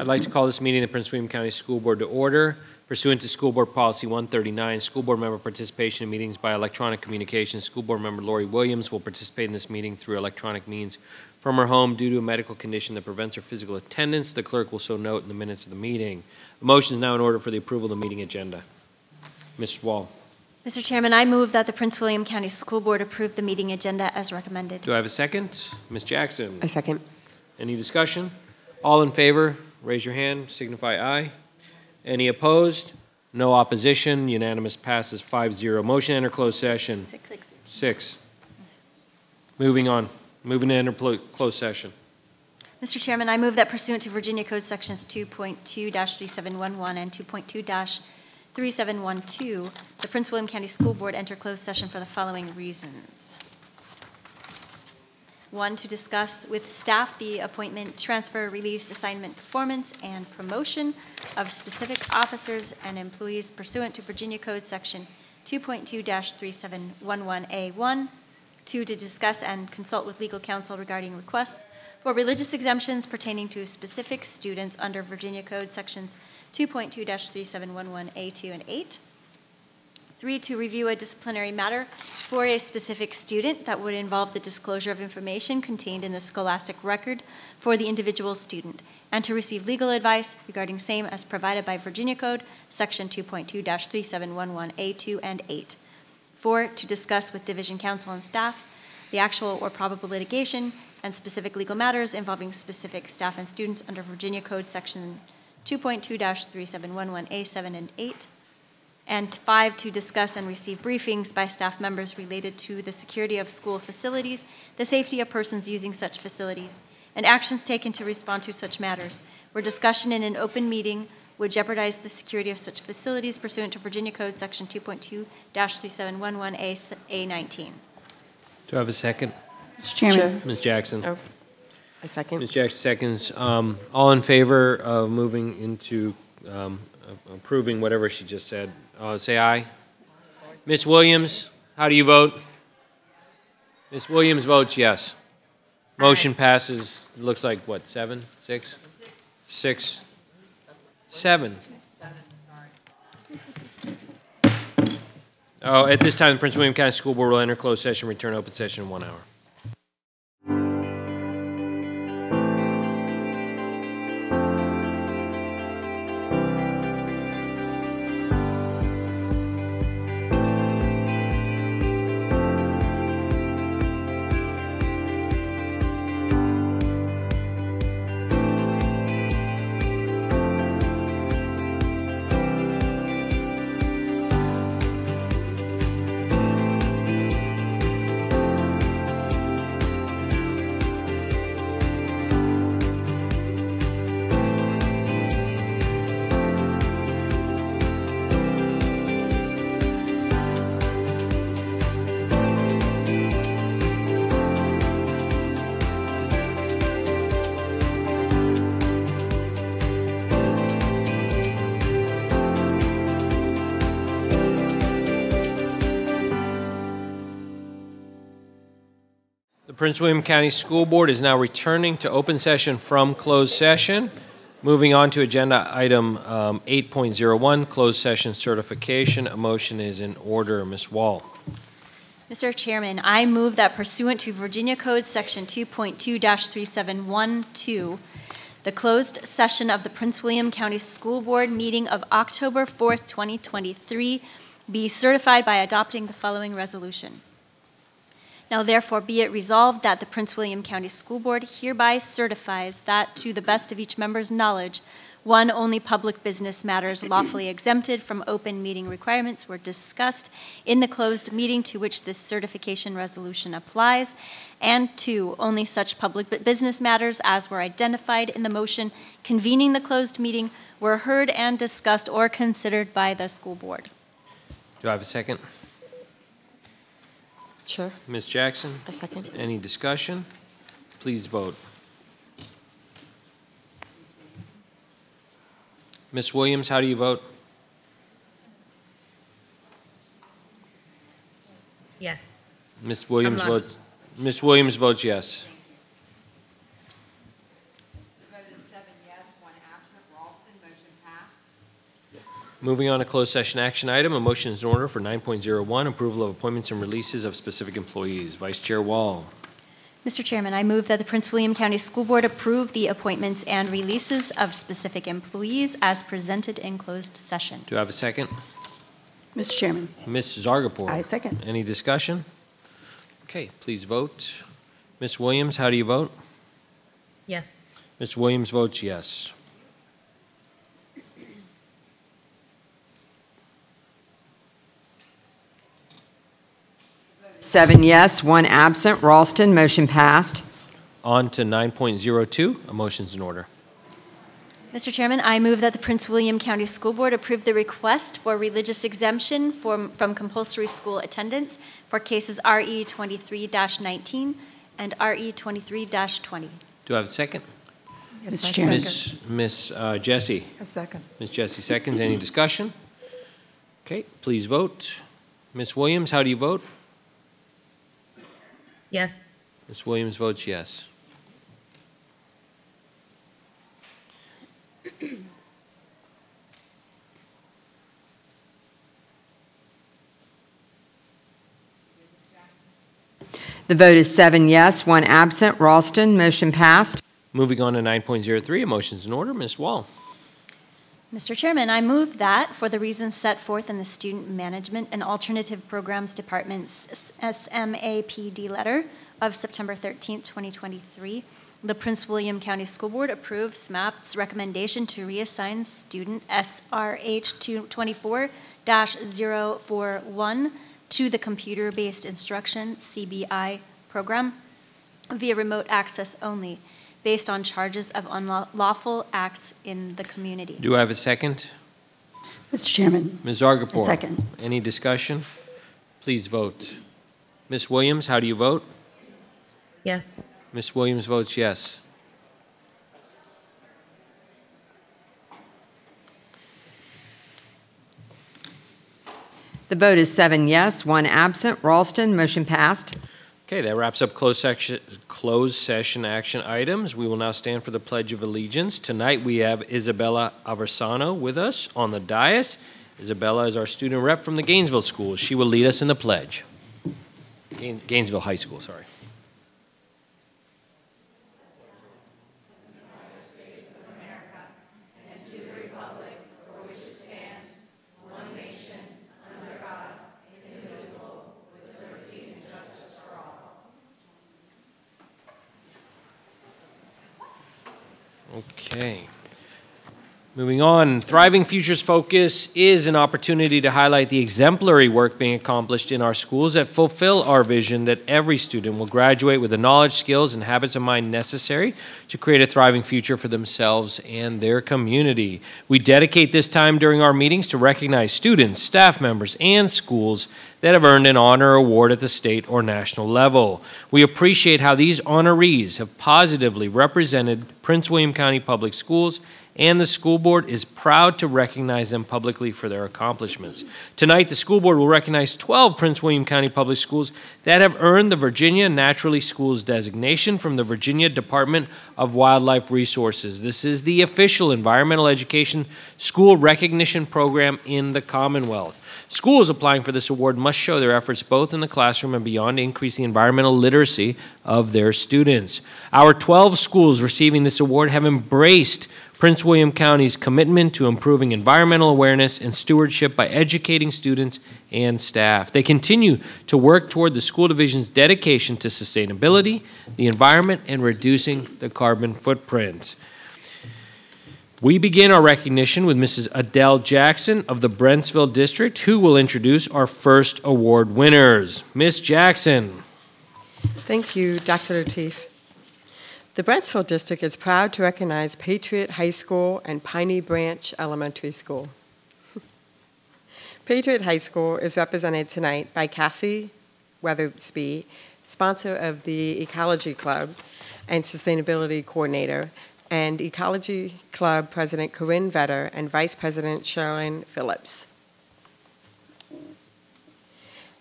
I'd like to call this meeting of the Prince William County School Board to order pursuant to School Board Policy 139, school board member participation in meetings by electronic communication. School Board Member Loree Williams will participate in this meeting through electronic means from her home due to a medical condition that prevents her physical attendance. The clerk will so note in the minutes of the meeting. A motion is now in order for the approval of the meeting agenda. Ms. Wall, Mr. Chairman, I move that the Prince William County School Board approve the meeting agenda as recommended. do I have a second? Ms. Jackson? I second. Any discussion? All in favor, raise your hand, signify aye. Any opposed? No opposition, unanimous passes 5-0. Motion to enter closed session. Six. Six. Six. Moving on, moving to enter closed session. Mr. Chairman, I move that pursuant to Virginia Code Sections 2.2-3711 and 2.2-3712, the Prince William County School Board enter closed session for the following reasons. One, to discuss with staff the appointment, transfer, release, assignment, performance, and promotion of specific officers and employees pursuant to Virginia Code Section 2.2-3711A1. Two, to discuss and consult with legal counsel regarding requests for religious exemptions pertaining to specific students under Virginia Code Sections 2.2-3711A2 and 8. Three, to review a disciplinary matter for a specific student that would involve the disclosure of information contained in the scholastic record for the individual student, and to receive legal advice regarding same as provided by Virginia Code, Section 2.2-3711A2 and 8. Four, to discuss with division counsel and staff the actual or probable litigation and specific legal matters involving specific staff and students under Virginia Code Section 2.2-3711A7 and 8. And five, to discuss and receive briefings by staff members related to the security of school facilities, the safety of persons using such facilities, and actions taken to respond to such matters, where discussion in an open meeting would jeopardize the security of such facilities pursuant to Virginia Code Section 2.2-3711A19. Do I have a second? Mr. Chairman, Ms. Jackson? Oh, I second. Ms. Jackson seconds. Um, All in favor of moving into um, approving whatever she just said, uh, say aye. Ms. Williams, how do you vote? Ms. Williams votes yes. Motion passes, looks like, what, seven, six? Six? Seven. Oh, at this time, the Prince William County School Board will enter closed session, return open session in one hour. Prince William County School Board is now returning to open session from closed session. Moving on to agenda item um, 8.01, closed session certification. A motion is in order. Ms. Wall. Mr. Chairman, I move that pursuant to Virginia Code Section 2.2-3712, the closed session of the Prince William County School Board meeting of October 4th, 2023, be certified by adopting the following resolution. Now therefore be it resolved that the Prince William County School Board hereby certifies that, to the best of each member's knowledge, one, only public business matters lawfully exempted from open meeting requirements were discussed in the closed meeting to which this certification resolution applies, and two, only such public business matters as were identified in the motion convening the closed meeting were heard and discussed or considered by the school board. Do I have a second? Sure, Ms. Jackson? I second. Any discussion? Please vote. Ms. Williams, how do you vote? yes. Ms. Williams votes, Ms. Williams votes yes. vote is seven yes, one absent. Moving on to closed session action item, a motion is in order for 9.01, approval of appointments and releases of specific employees. Vice Chair Wall. Mr. Chairman, I move that the Prince William County School Board approve the appointments and releases of specific employees as presented in closed session. Do I have a second? Mr. Chairman, Ms. Zargarpur. I second. Any discussion? Okay, please vote. Ms. Williams, how do you vote? Yes. Mr. Williams votes yes. Seven yes, one absent. Raulston, motion passed. On to 9.02, a motion's in order. Mr. Chairman, I move that the Prince William County School Board approve the request for religious exemption from, from compulsory school attendance for cases RE 23-19 and RE 23-20. Do I have a second? Mr. Chairman. Ms. Ms. uh, Jessie. A second. Ms. Jessie seconds. Any discussion? Okay, please vote. Ms. Williams, how do you vote? Yes. Ms. Williams votes yes. The vote is seven yes, one absent. Raulston, motion passed. Moving on to 9.03, a motion's in order. Ms. Wall. Mr. Chairman, I move that, for the reasons set forth in the Student Management and Alternative Programs Department's SMAPD letter of September 13, 2023, the Prince William County School Board approves SMAP's recommendation to reassign student SRH 24-041 to the Computer-Based Instruction, CBI, program via remote access only, based on charges of unlawful acts in the community. Do I have a second? Mr. Chairman, Ms. a Zargarpur. second. Any discussion? Please vote. Ms. Williams, how do you vote? Yes. Ms. Williams votes yes. The vote is seven yes, one absent. Raulston, motion passed. Okay, that wraps up closed section, closed session action items. We will now stand for the Pledge of Allegiance. Tonight, we have Isabella Aversano with us on the dais. Isabella is our student rep from the Gainesville School. She will lead us in the pledge. Gainesville High School, sorry. Okay. Moving on, Thriving Futures Focus is an opportunity to highlight the exemplary work being accomplished in our schools that fulfill our vision that every student will graduate with the knowledge, skills, and habits of mind necessary to create a thriving future for themselves and their community. We dedicate this time during our meetings to recognize students, staff members, and schools that have earned an honor award at the state or national level. We appreciate how these honorees have positively represented Prince William County Public Schools and the school board is proud to recognize them publicly for their accomplishments. Tonight, the school board will recognize 12 Prince William County Public Schools that have earned the Virginia Naturally Schools designation from the Virginia Department of Wildlife Resources. This is the official environmental education school recognition program in the Commonwealth. Schools applying for this award must show their efforts both in the classroom and beyond to increase the environmental literacy of their students. Our 12 schools receiving this award have embraced Prince William County's commitment to improving environmental awareness and stewardship by educating students and staff. They continue to work toward the school division's dedication to sustainability, the environment, and reducing the carbon footprint. We begin our recognition with Mrs. Adele Jackson of the Brentsville District, who will introduce our first award winners. Miss Jackson. Thank you, Dr. Lateef. The Brentsville District is proud to recognize Patriot High School and Piney Branch Elementary School. Patriot High School is represented tonight by Cassie Weathersby, sponsor of the Ecology Club and Sustainability Coordinator, and Ecology Club President Corinne Vetter and Vice President Sherilyn Phillips.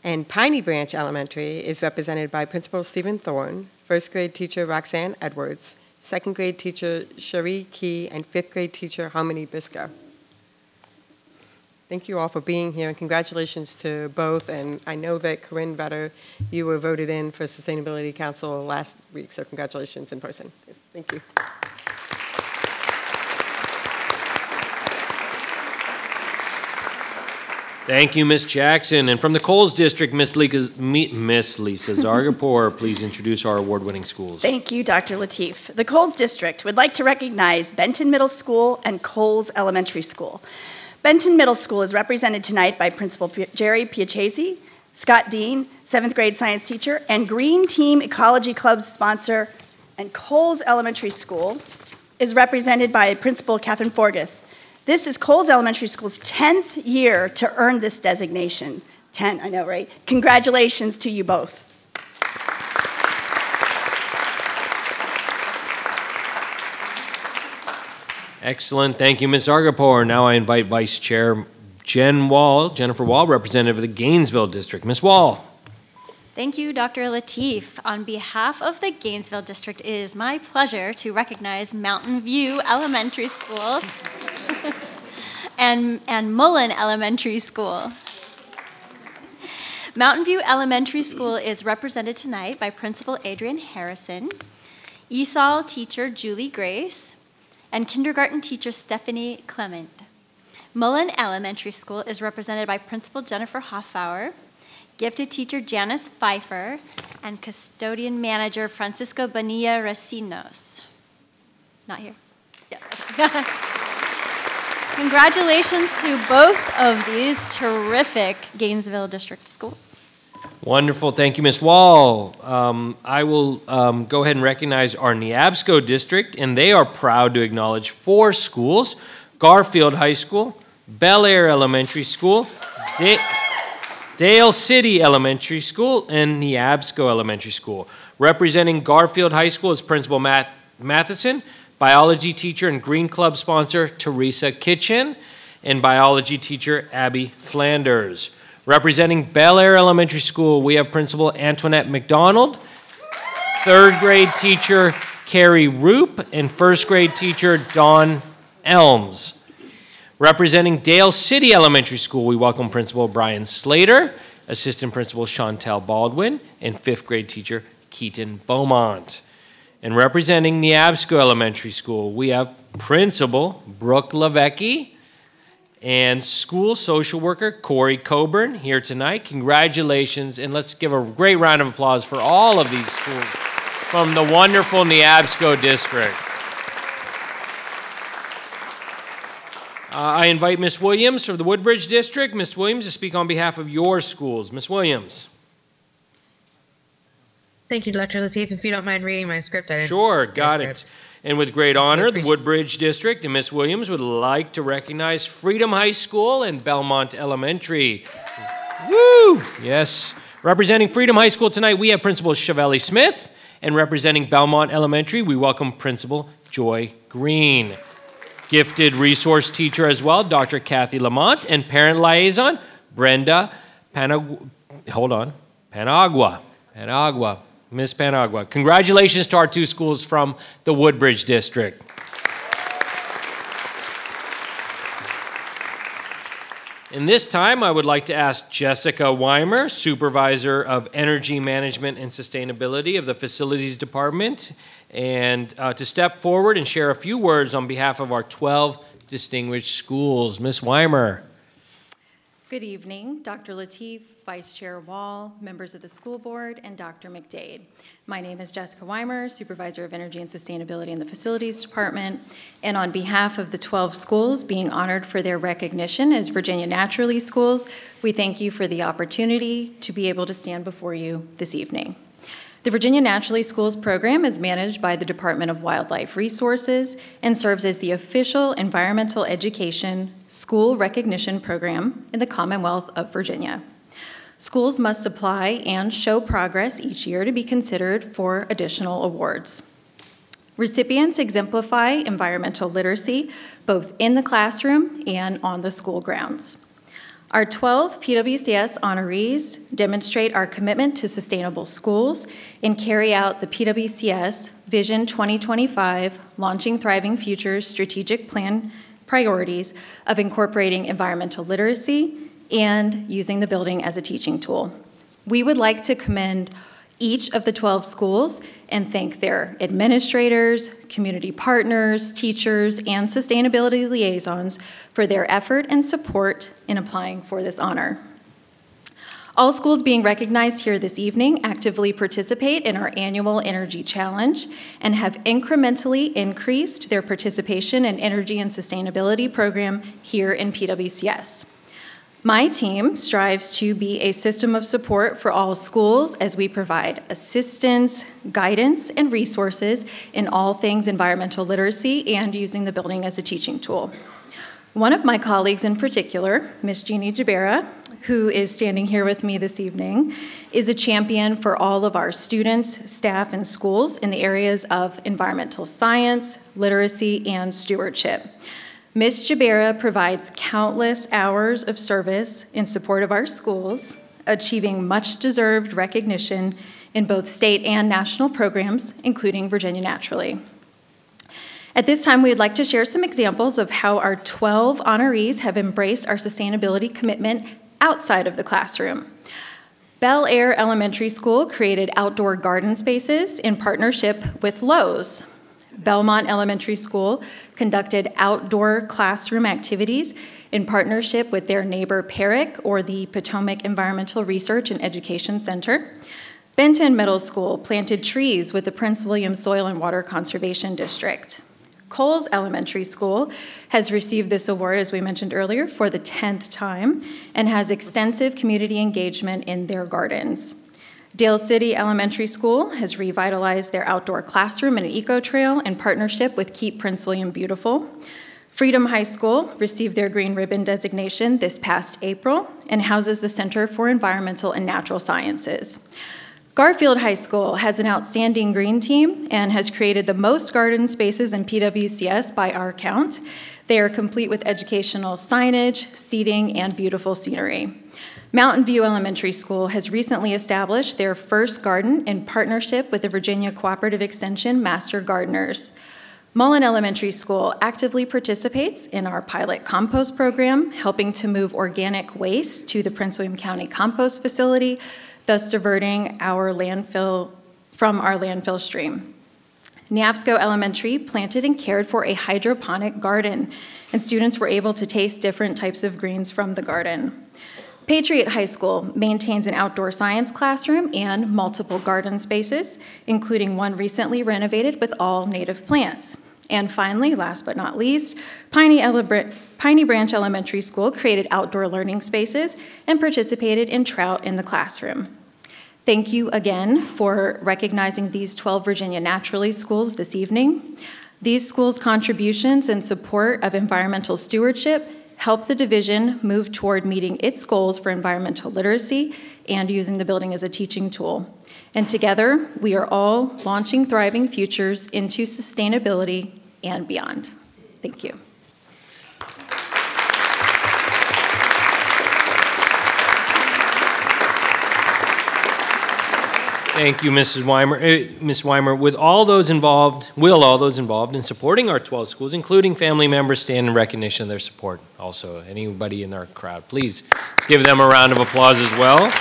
And Piney Branch Elementary is represented by Principal Stephen Thorne, first grade teacher Roxanne Edwards, second grade teacher Cherie Key, and fifth grade teacher Harmony Bisca. thank you all for being here, and congratulations to both. And I know that Corinne Vetter, you were voted in for Sustainability Council last week, so congratulations in person. Thank you. Thank you, Ms. Jackson. And from the Coles District, Ms. Lika- me- Ms. Lisa Zargarpur, please introduce our award-winning schools. Thank you, Dr. Lateef. The Coles District would like to recognize Benton Middle School and Coles Elementary School. Benton Middle School is represented tonight by Principal Jerry Piacese, Scott Dean, seventh grade science teacher, and Green Team Ecology Club sponsor. And Coles Elementary School is represented by Principal Catherine Forgas. This is Coles Elementary School's 10th year to earn this designation. 10, I know, right? Congratulations to you both. Excellent. Thank you, Ms. Zargarpur. Now I invite Vice Chair Jen Wall, Jennifer Wall, representative of the Gainesville District. Ms. Wall. Thank you, Dr. Lateef. On behalf of the Gainesville District, it is my pleasure to recognize Mountain View Elementary School and, and Mullen Elementary School. Mountain View Elementary School is represented tonight by Principal Adrian Harrison, ESOL teacher Julie Grace, and kindergarten teacher Stephanie Clement. Mullen Elementary School is represented by Principal Jennifer Hoffauer, gifted teacher Janice Pfeiffer, and custodian manager Francisco Bonilla Racinos. Not here. Yeah. Congratulations to both of these terrific Gainesville District schools. Wonderful. Thank you, Ms. Wall. Um, I will um, go ahead and recognize our Neabsco district, and they are proud to acknowledge four schools Garfield High School, Bel Air Elementary School, Da- Dale City Elementary School, and Neabsco Elementary School. Representing Garfield High School is Principal Matt Matheson, biology teacher and Green Club sponsor Teresa Kitchen, and biology teacher Abby Flanders. Representing Bel Air Elementary School, we have Principal Antoinette McDonald, third grade teacher Carrie Roop, and first grade teacher Dawn Elms. Representing Dale City Elementary School, we welcome Principal Brian Slater, Assistant Principal Chantel Baldwin, and fifth grade teacher Keaton Beaumont. And representing Neabsco Elementary School, we have Principal Brooke Lavecchi, and school social worker Corey Coburn here tonight. Congratulations, and let's give a great round of applause for all of these schools from the wonderful Neabsco district. Uh, I invite Ms. Williams from the Woodbridge district. Ms. Williams to speak on behalf of your schools. Ms. Williams. Thank you, Dr. Lateef. If you don't mind reading my script, I didn't. Sure, got it. And with great honor, the Woodbridge District and Ms. Williams would like to recognize Freedom High School and Belmont Elementary. Woo! Yes. Representing Freedom High School tonight, we have Principal Chevelle Smith, and representing Belmont Elementary, we welcome Principal Joy Green. Gifted resource teacher as well, Dr. Kathy Lamont, and parent liaison, Brenda Panag- hold on, Panagua. Panagua. Miss Panagua. Congratulations to our two schools from the Woodbridge District. In this time, I would like to ask Jessica Weimer, Supervisor of Energy Management and Sustainability of the Facilities Department, and uh, to step forward and share a few words on behalf of our 12 distinguished schools. Ms. Weimer. Good evening, Dr. Lateef, Vice Chair Wall, members of the school board, and Dr. McDade. My name is Jessica Weimer, Supervisor of Energy and Sustainability in the Facilities Department, and on behalf of the 12 schools being honored for their recognition as Virginia Naturally Schools, we thank you for the opportunity to be able to stand before you this evening. The Virginia Naturally Schools program is managed by the Department of Wildlife Resources and serves as the official environmental education school recognition program in the Commonwealth of Virginia. Schools must apply and show progress each year to be considered for additional awards. Recipients exemplify environmental literacy both in the classroom and on the school grounds. Our 12 PWCS honorees demonstrate our commitment to sustainable schools and carry out the PWCS Vision 2025 Launching Thriving Futures strategic plan priorities of incorporating environmental literacy and using the building as a teaching tool. We would like to commend each of the 12 schools and thank their administrators, community partners, teachers, and sustainability liaisons for their effort and support in applying for this honor. All schools being recognized here this evening actively participate in our annual Energy Challenge and have incrementally increased their participation in energy and sustainability program here in PWCS. My team strives to be a system of support for all schools as we provide assistance, guidance, and resources in all things environmental literacy and using the building as a teaching tool. One of my colleagues in particular, Ms. Jeannie Jabera, who is standing here with me this evening, is a champion for all of our students, staff, and schools in the areas of environmental science, literacy, and stewardship. Ms. Jabera provides countless hours of service in support of our schools, achieving much deserved recognition in both state and national programs, including Virginia Naturally. At this time, we would like to share some examples of how our 12 honorees have embraced our sustainability commitment outside of the classroom. Bel Air Elementary School created outdoor garden spaces in partnership with Lowe's. Belmont Elementary School conducted outdoor classroom activities in partnership with their neighbor PEREC or the Potomac Environmental Research and Education Center. Benton Middle School planted trees with the Prince William Soil and Water Conservation District. Coles Elementary School has received this award, as we mentioned earlier, for the 10th time and has extensive community engagement in their gardens. Dale City Elementary School has revitalized their outdoor classroom and eco trail in partnership with Keep Prince William Beautiful. Freedom High School received their Green Ribbon designation this past April and houses the Center for Environmental and Natural Sciences. Garfield High School has an outstanding green team and has created the most garden spaces in PWCS by our count. They are complete with educational signage, seating, and beautiful scenery. Mountain View Elementary School has recently established their first garden in partnership with the Virginia Cooperative Extension Master Gardeners. Mullen Elementary School actively participates in our pilot compost program, helping to move organic waste to the Prince William County compost facility, thus diverting our landfill from our landfill stream. Neabsco Elementary planted and cared for a hydroponic garden, and students were able to taste different types of greens from the garden. Patriot High School maintains an outdoor science classroom and multiple garden spaces, including one recently renovated with all native plants. And finally, last but not least, Piney, Ele Piney, Branch Elementary School created outdoor learning spaces and participated in trout in the classroom. Thank you again for recognizing these 12 Virginia Naturally schools this evening. These schools' contributions in support of environmental stewardship help the division move toward meeting its goals for environmental literacy and using the building as a teaching tool. And together, we are all launching thriving futures into sustainability and beyond. Thank you. Thank you, Mrs. Weimer. Uh, Ms. Weimer, with all those involved, will all those involved in supporting our 12 schools, including family members, stand in recognition of their support also? Anybody in our crowd, please give them a round of applause as well.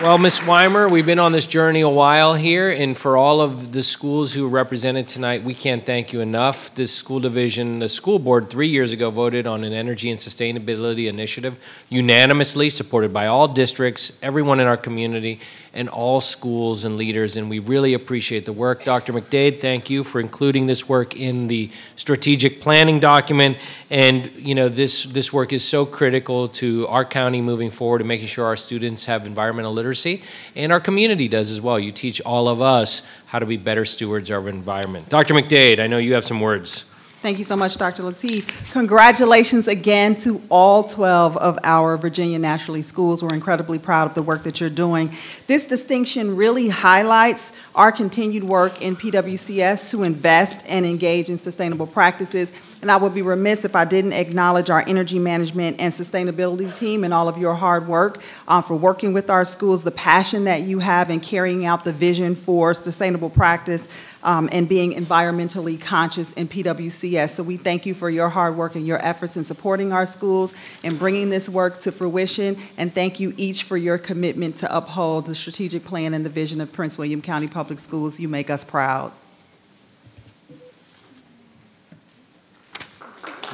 Well, Ms. Weimer, we've been on this journey a while here, and for all of the schools who are represented tonight, we can't thank you enough. This school division, the school board, three years ago voted on an energy and sustainability initiative, unanimously supported by all districts, everyone in our community, and all schools and leaders, and we really appreciate the work. Dr. McDade, thank you for including this work in the strategic planning document, and you know this this work is so critical to our county moving forward and making sure our students have environmental literacy, and our community does as well. You teach all of us how to be better stewards of our environment. Dr. McDade, I know you have some words. Thank you so much, Dr. Lateef. Congratulations again to all 12 of our Virginia Naturally schools. We're incredibly proud of the work that you're doing. This distinction really highlights our continued work in PWCS to invest and engage in sustainable practices And I would be remiss if I didn't acknowledge our energy management and sustainability team and all of your hard work uh, for working with our schools, the passion that you have in carrying out the vision for sustainable practice um, and being environmentally conscious in PWCS. So we thank you for your hard work and your efforts in supporting our schools and bringing this work to fruition. And thank you each for your commitment to uphold the strategic plan and the vision of Prince William County Public Schools. You make us proud.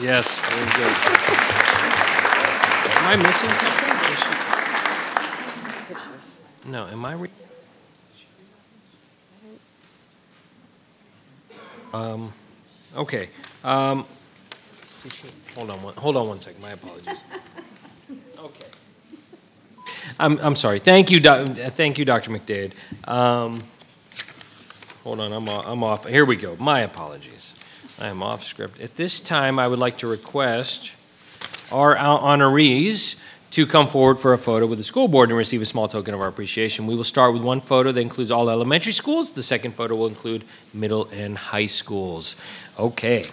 Yes, very good. Am I missing something? No, am I? Um, okay. Um, hold on one, hold on one second, my apologies. Okay. I'm, I'm sorry. Thank you, Doc- thank you, Dr. McDade. Um, hold on, I'm, off- I'm off. Here we go. My apologies. I am off script. At this time, I would like to request our honorees to come forward for a photo with the school board and receive a small token of our appreciation. We will start with one photo that includes all elementary schools. The second photo will include middle and high schools. Okay.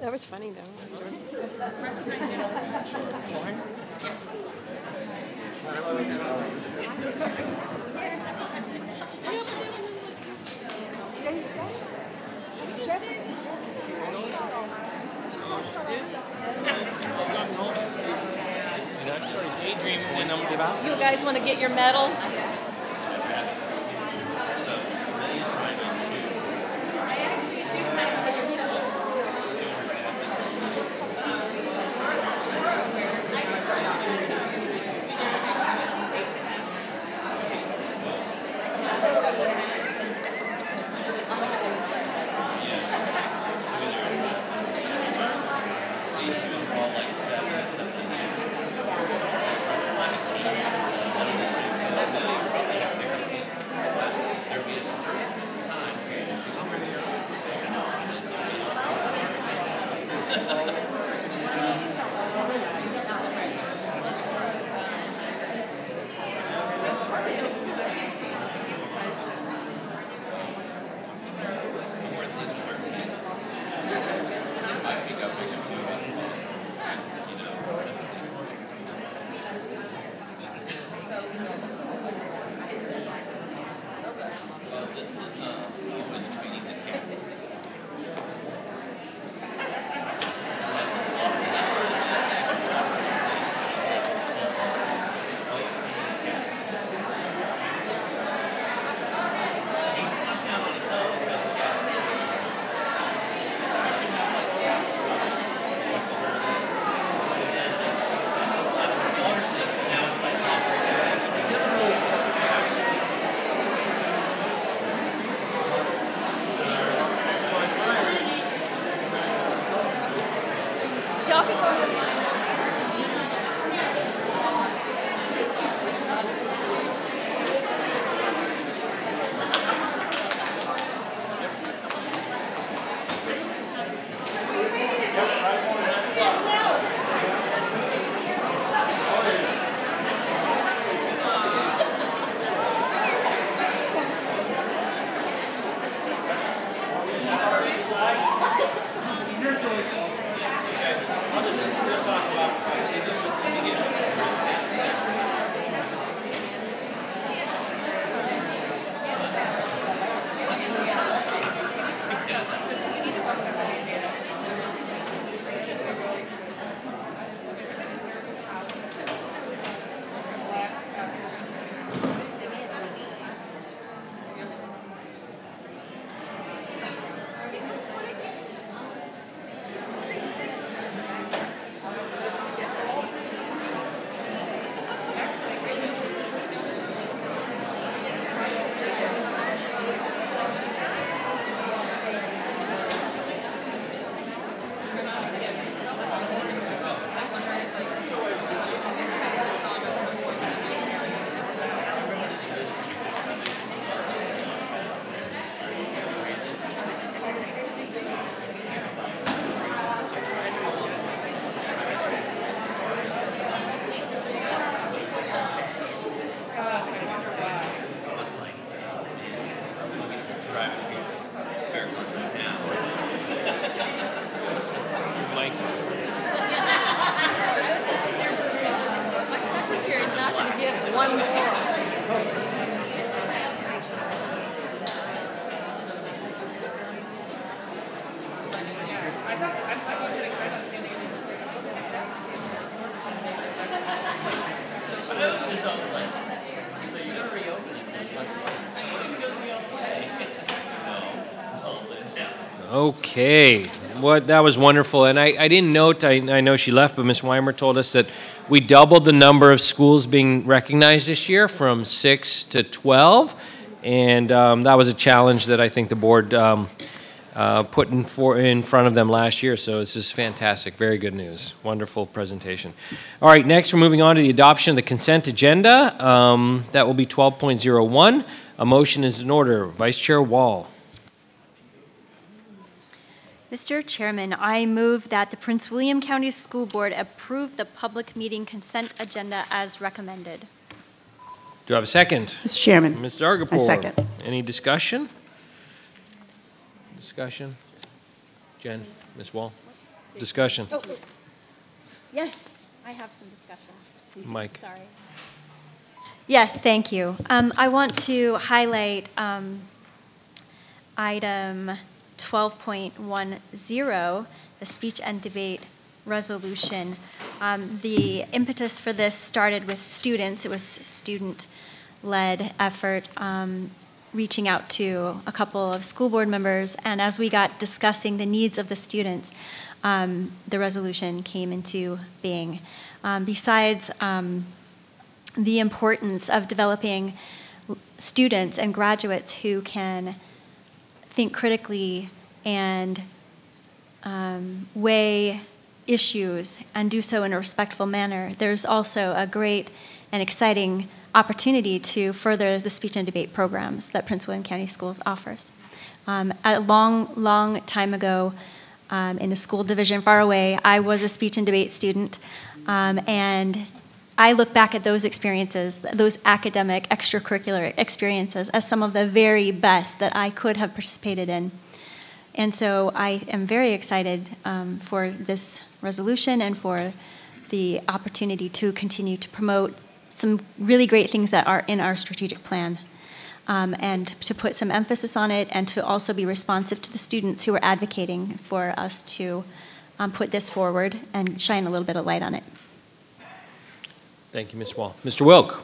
That was funny, though. You guys want to get your medal? Okay, what, that was wonderful, and I, I didn't note, I, I know she left, but Ms. Weimer told us that we doubled the number of schools being recognized this year from six to 12, and um, that was a challenge that I think the board um, uh, put in, for, in front of them last year, so this is fantastic, very good news, wonderful presentation. All right, next we're moving on to the adoption of the consent agenda, um, that will be 12.01. A motion is in order, Vice Chair Wall. Mr. Chairman, I move that the Prince William County School Board approve the public meeting consent agenda as recommended. Do I have a second? Mr. Chairman, Ms. Zargarpur. I second. Any discussion? Discussion? Jen, Ms. Wall? Discussion? Oh. Yes, I have some discussion. Mike? Sorry. Yes, thank you. Um, I want to highlight um, item 12.10, the speech and debate resolution. Um, The impetus for this started with students. It was a student-led effort, um, reaching out to a couple of school board members. And as we got discussing the needs of the students, um, the resolution came into being. Um, Besides um, the importance of developing students and graduates who can think critically and um, weigh issues and do so in a respectful manner. There's also a great and exciting opportunity to further the speech and debate programs that Prince William County Schools offers. Um, a long, long time ago, um, in a school division far away, I was a speech and debate student, um, and I look back at those experiences, those academic, extracurricular experiences, as some of the very best that I could have participated in. And so I am very excited um, for this resolution and for the opportunity to continue to promote some really great things that are in our strategic plan. Um, and to put some emphasis on it and to also be responsive to the students who are advocating for us to um, put this forward and shine a little bit of light on it. Thank you, Ms. Wall. Mr. Wilk?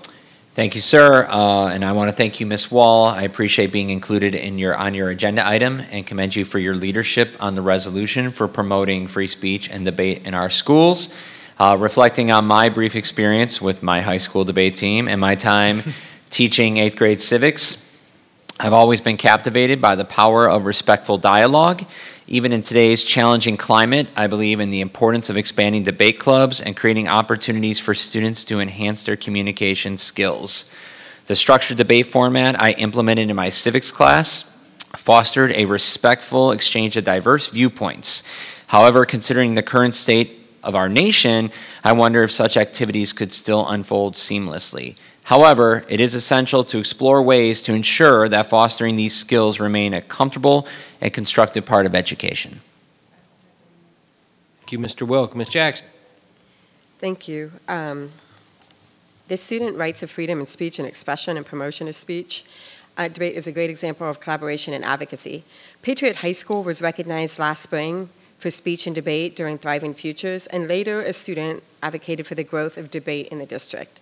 Thank you, sir, uh, and I want to thank you, Ms. Wall. I appreciate being included in your on your agenda item and commend you for your leadership on the resolution for promoting free speech and debate in our schools. Uh, reflecting on my brief experience with my high school debate team and my time teaching eighth grade civics, I've always been captivated by the power of respectful dialogue. Even in today's challenging climate, I believe in the importance of expanding debate clubs and creating opportunities for students to enhance their communication skills. The structured debate format I implemented in my civics class fostered a respectful exchange of diverse viewpoints. However, considering the current state of our nation, I wonder if such activities could still unfold seamlessly. However, it is essential to explore ways to ensure that fostering these skills remain a comfortable and constructive part of education. Thank you, Mr. Wilk. Ms. Jackson? Thank you. Um, the student rights of freedom of speech and expression and promotion of speech uh, debate is a great example of collaboration and advocacy. Patriot High School was recognized last spring for speech and debate during Thriving Futures, and later a student advocated for the growth of debate in the district.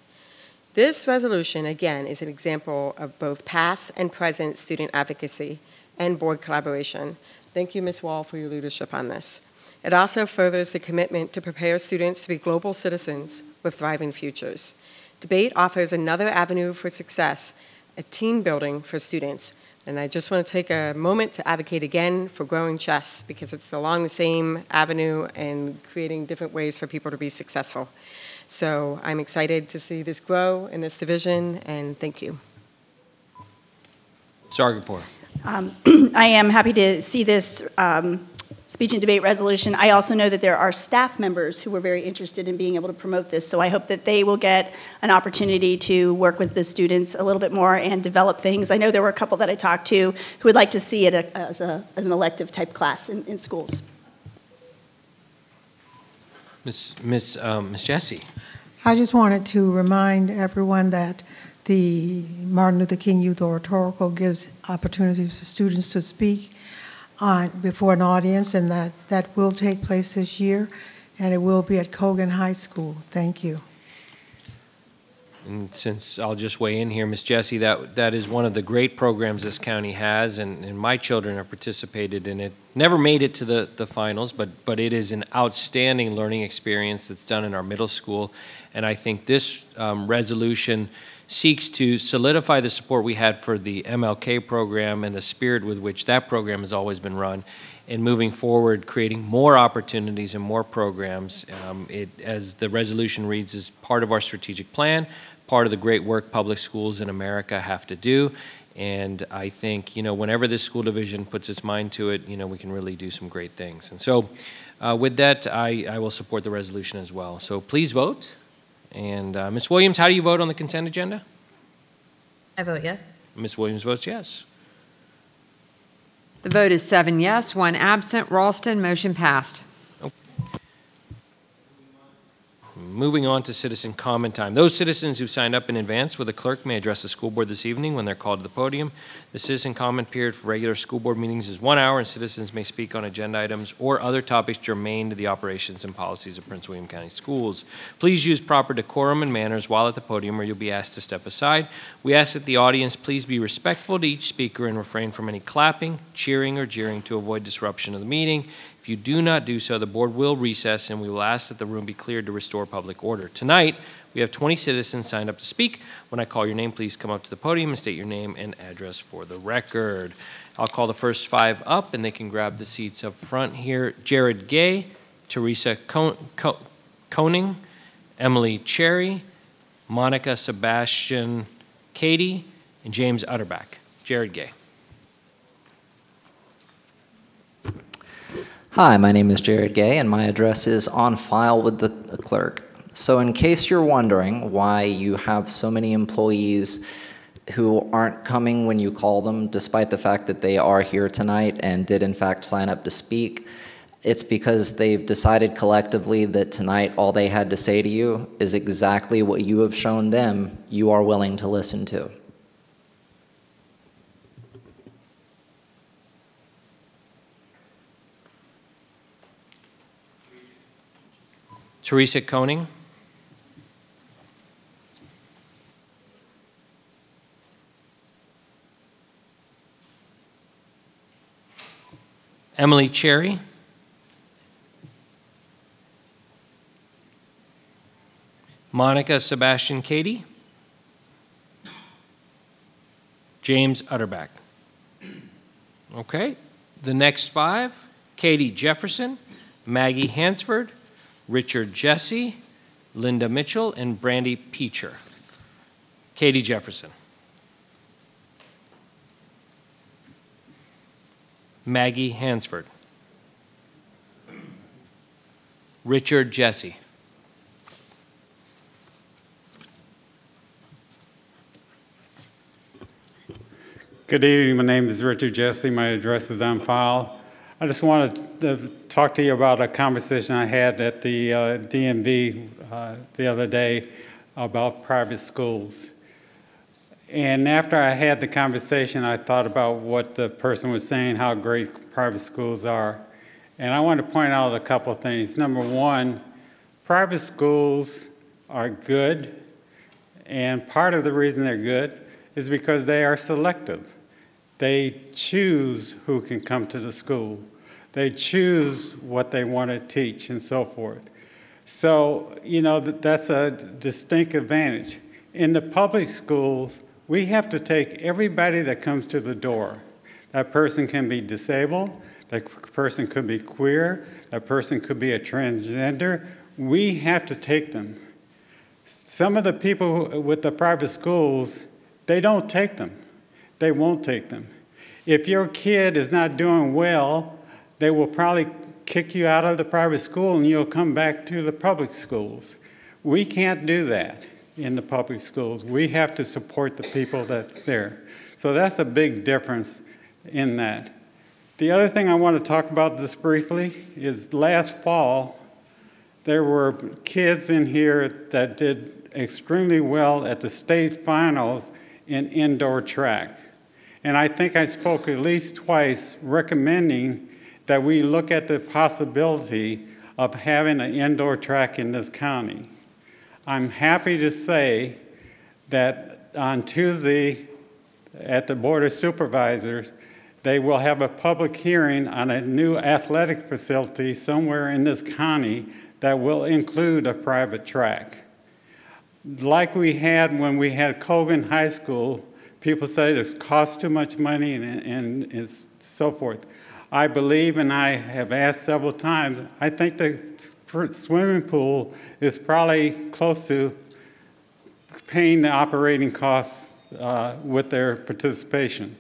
This resolution, again, is an example of both past and present student advocacy and board collaboration. Thank you, Ms. Wall, for your leadership on this. It also furthers the commitment to prepare students to be global citizens with thriving futures. Debate offers another avenue for success, a team building for students. And I just want to take a moment to advocate again for growing chess because it's along the same avenue and creating different ways for people to be successful. So I'm excited to see this grow in this division, and thank you. Zargarpur. Um, I am happy to see this um, speech and debate resolution. I also know that there are staff members who were very interested in being able to promote this, so I hope that they will get an opportunity to work with the students a little bit more and develop things. I know there were a couple that I talked to who would like to see it as, a, as an elective type class in, in schools. Ms. Ms. Um, Ms. Jessie? I just wanted to remind everyone that the Martin Luther King Youth Oratorical gives opportunities for students to speak on, before an audience, and that, that will take place this year, and it will be at Colgan High School. Thank you. and since I'll just weigh in here, Ms. Jessie, that, that is one of the great programs this county has, and, and my children have participated in it. Never made it to the, the finals, but, but it is an outstanding learning experience that's done in our middle school. And I think this um, resolution seeks to solidify the support we had for the MLK program and the spirit with which that program has always been run. And moving forward, creating more opportunities and more programs. Um, it, as the resolution reads, is part of our strategic plan, part of the great work public schools in America have to do. And I think, you know, whenever this school division puts its mind to it, you know, we can really do some great things. And so, uh, with that, I, I will support the resolution as well. So please vote. And uh, Ms. Williams, how do you vote on the consent agenda? I vote yes. Ms. Williams votes yes. The vote is seven yes, one absent. Raulston, motion passed. Moving on to citizen comment time. Those citizens who signed up in advance with a clerk may address the school board this evening when they're called to the podium. The citizen comment period for regular school board meetings is one hour, and citizens may speak on agenda items or other topics germane to the operations and policies of Prince William County Schools. Please use proper decorum and manners while at the podium, or you'll be asked to step aside. We ask that the audience please be respectful to each speaker and refrain from any clapping, cheering, or jeering to avoid disruption of the meeting. If you do not do so, the board will recess and we will ask that the room be cleared to restore public order. Tonight, we have 20 citizens signed up to speak. When I call your name, please come up to the podium and state your name and address for the record. I'll call the first five up and they can grab the seats up front here. Jared Gay, Teresa Con- Co- Koning, Emily Cherry, Monica Sebastian Katie, and James Utterback. Jared Gay. Hi, my name is Jared Gay, and my address is on file with the clerk. So, in case you're wondering why you have so many employees who aren't coming when you call them, despite the fact that they are here tonight and did, in fact, sign up to speak, it's because they've decided collectively that tonight all they had to say to you is exactly what you have shown them you are willing to listen to. Teresa Koning. Emily Cherry. Monica Sebastian Katie. James Utterback. Okay. The next five Katie Jefferson, Maggie Hansford, Richard Jesse, Linda Mitchell, and Brandy Peacher. Katie Jefferson. Maggie Hansford. Richard Jesse. Good evening. My name is Richard Jesse. My address is on file. I just wanted to talk to you about a conversation I had at the uh, DMV uh, the other day about private schools. And after I had the conversation, I thought about what the person was saying, how great private schools are. And I want to point out a couple of things. Number one, private schools are good, and part of the reason they're good is because they are selective. They choose who can come to the school. They choose what they want to teach and so forth. So, you know, that that's a distinct advantage. In the public schools, we have to take everybody that comes to the door. That person can be disabled, that person could be queer, that person could be a transgender. We have to take them. Some of the people with the private schools, they don't take them. They won't take them. If your kid is not doing well, they will probably kick you out of the private school and you'll come back to the public schools. We can't do that in the public schools. We have to support the people that's there. So that's a big difference in that. The other thing I want to talk about just briefly is last fall, there were kids in here that did extremely well at the state finals in indoor track. And I think I spoke at least twice recommending that we look at the possibility of having an indoor track in this county. I'm happy to say that on Tuesday at the Board of Supervisors, they will have a public hearing on a new athletic facility somewhere in this county that will include a private track. Like we had when we had Colgan High School, people said it costs too much money and, and, and so forth. I believe, and I have asked several times, I think the swimming pool is probably close to paying the operating costs uh, with their participation.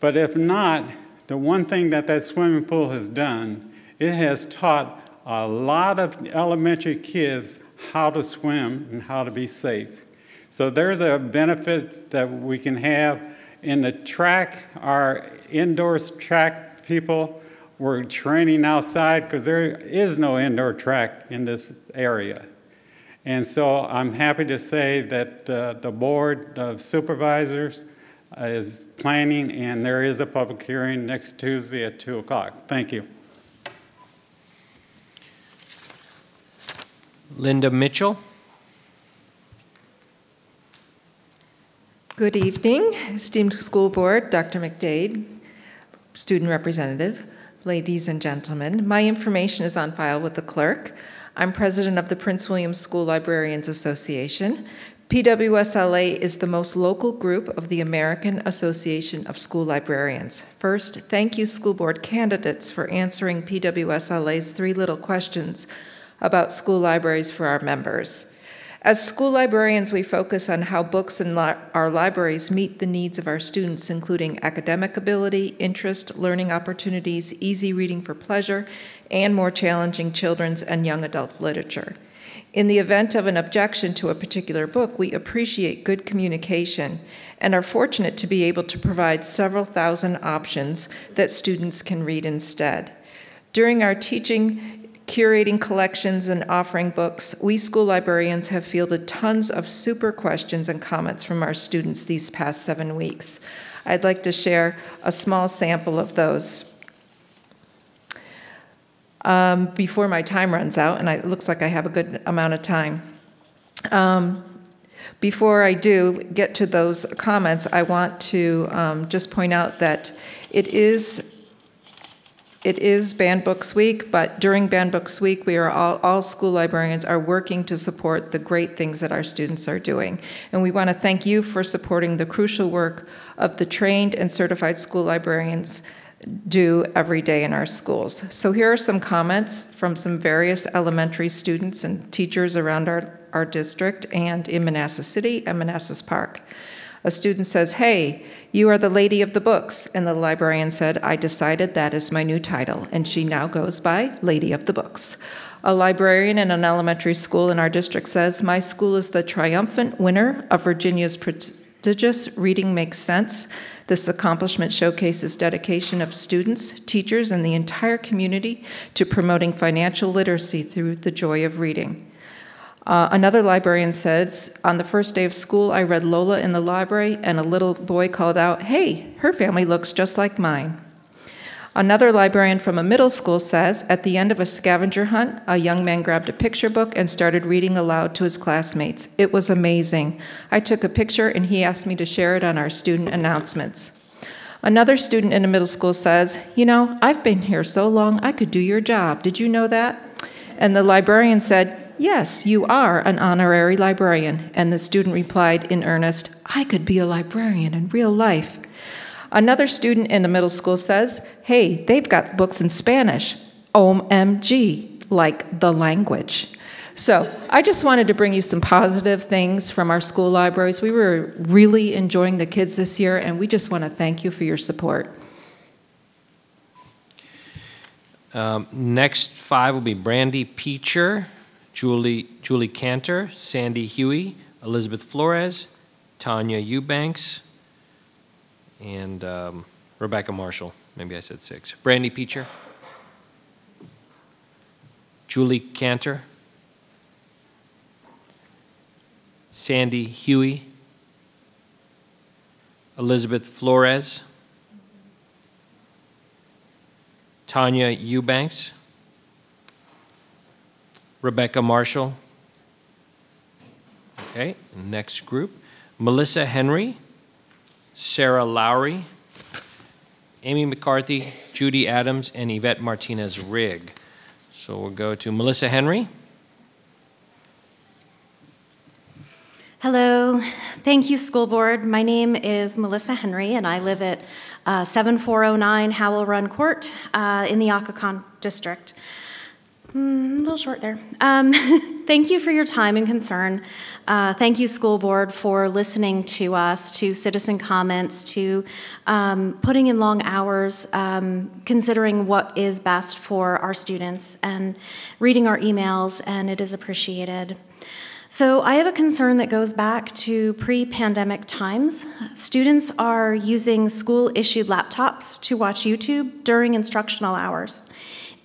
But if not, the one thing that that swimming pool has done, it has taught a lot of elementary kids how to swim and how to be safe. So there's a benefit that we can have in the track, our indoor track people were training outside because there is no indoor track in this area. And so I'm happy to say that uh, the Board of Supervisors is planning, and there is a public hearing next Tuesday at 2 o'clock. Thank you. Linda Mitchell. Good evening, esteemed school board, Dr. McDade, student representative, ladies and gentlemen. My information is on file with the clerk. I'm president of the Prince William School Librarians Association. PWSLA is the most local group of the American Association of School Librarians. First, thank you, school board candidates, for answering PWSLA's three little questions about school libraries for our members. As school librarians, we focus on how books in li our libraries meet the needs of our students, including academic ability, interest, learning opportunities, easy reading for pleasure, and more challenging children's and young adult literature. In the event of an objection to a particular book, we appreciate good communication and are fortunate to be able to provide several thousand options that students can read instead. During our teaching, curating collections and offering books, we school librarians have fielded tons of super questions and comments from our students these past seven weeks. I'd like to share a small sample of those. Um, before my time runs out, and I, it looks like I have a good amount of time. Um, before I do get to those comments, I want to um, just point out that it is it is Banned Books Week, but during Banned Books Week, we are all, all school librarians are working to support the great things that our students are doing. And we want to thank you for supporting the crucial work of the trained and certified school librarians do every day in our schools. So here are some comments from some various elementary students and teachers around our, our district and in Manassas City and Manassas Park. A student says, Hey, you are the lady of the books. And the librarian said, I decided that is my new title. And she now goes by Lady of the Books. A librarian in an elementary school in our district says, My school is the triumphant winner of Virginia's prestigious Reading Makes Cents. This accomplishment showcases dedication of students, teachers, and the entire community to promoting financial literacy through the joy of reading. Uh, another librarian says, On the first day of school, I read Lola in the library, and a little boy called out, Hey, her family looks just like mine. Another librarian from a middle school says, At the end of a scavenger hunt, a young man grabbed a picture book and started reading aloud to his classmates. It was amazing. I took a picture, and he asked me to share it on our student announcements. Another student in a middle school says, You know, I've been here so long, I could do your job. Did you know that? And the librarian said, Yes, you are an honorary librarian. And the student replied in earnest, I could be a librarian in real life. Another student in the middle school says, Hey, they've got books in Spanish. OMG, like the language. So I just wanted to bring you some positive things from our school libraries. We were really enjoying the kids this year, and we just want to thank you for your support. Um, next five will be Brandy Peacher. Julie, Julie Cantor, Sandy Huey, Elizabeth Flores, Tanya Eubanks, and um, Rebecca Marshall. Maybe I said six. Brandy Peacher, Julie Cantor, Sandy Huey, Elizabeth Flores, Tanya Eubanks, Rebecca Marshall. Okay, next group. Melissa Henry, Sarah Lowry, Amy McCarthy, Judy Adams, and Yvette Martinez Rigg. So we'll go to Melissa Henry. Hello. Thank you, School Board. My name is Melissa Henry, and I live at uh, 7409 Howell Run Court uh, in the Occoquan District. Mm, a little short there. Um, thank you for your time and concern. Uh, thank you, School Board, for listening to us, to citizen comments, to um, putting in long hours, um, considering what is best for our students, and reading our emails, and it is appreciated. So, I have a concern that goes back to pre pandemic times. Students are using school issued laptops to watch YouTube during instructional hours.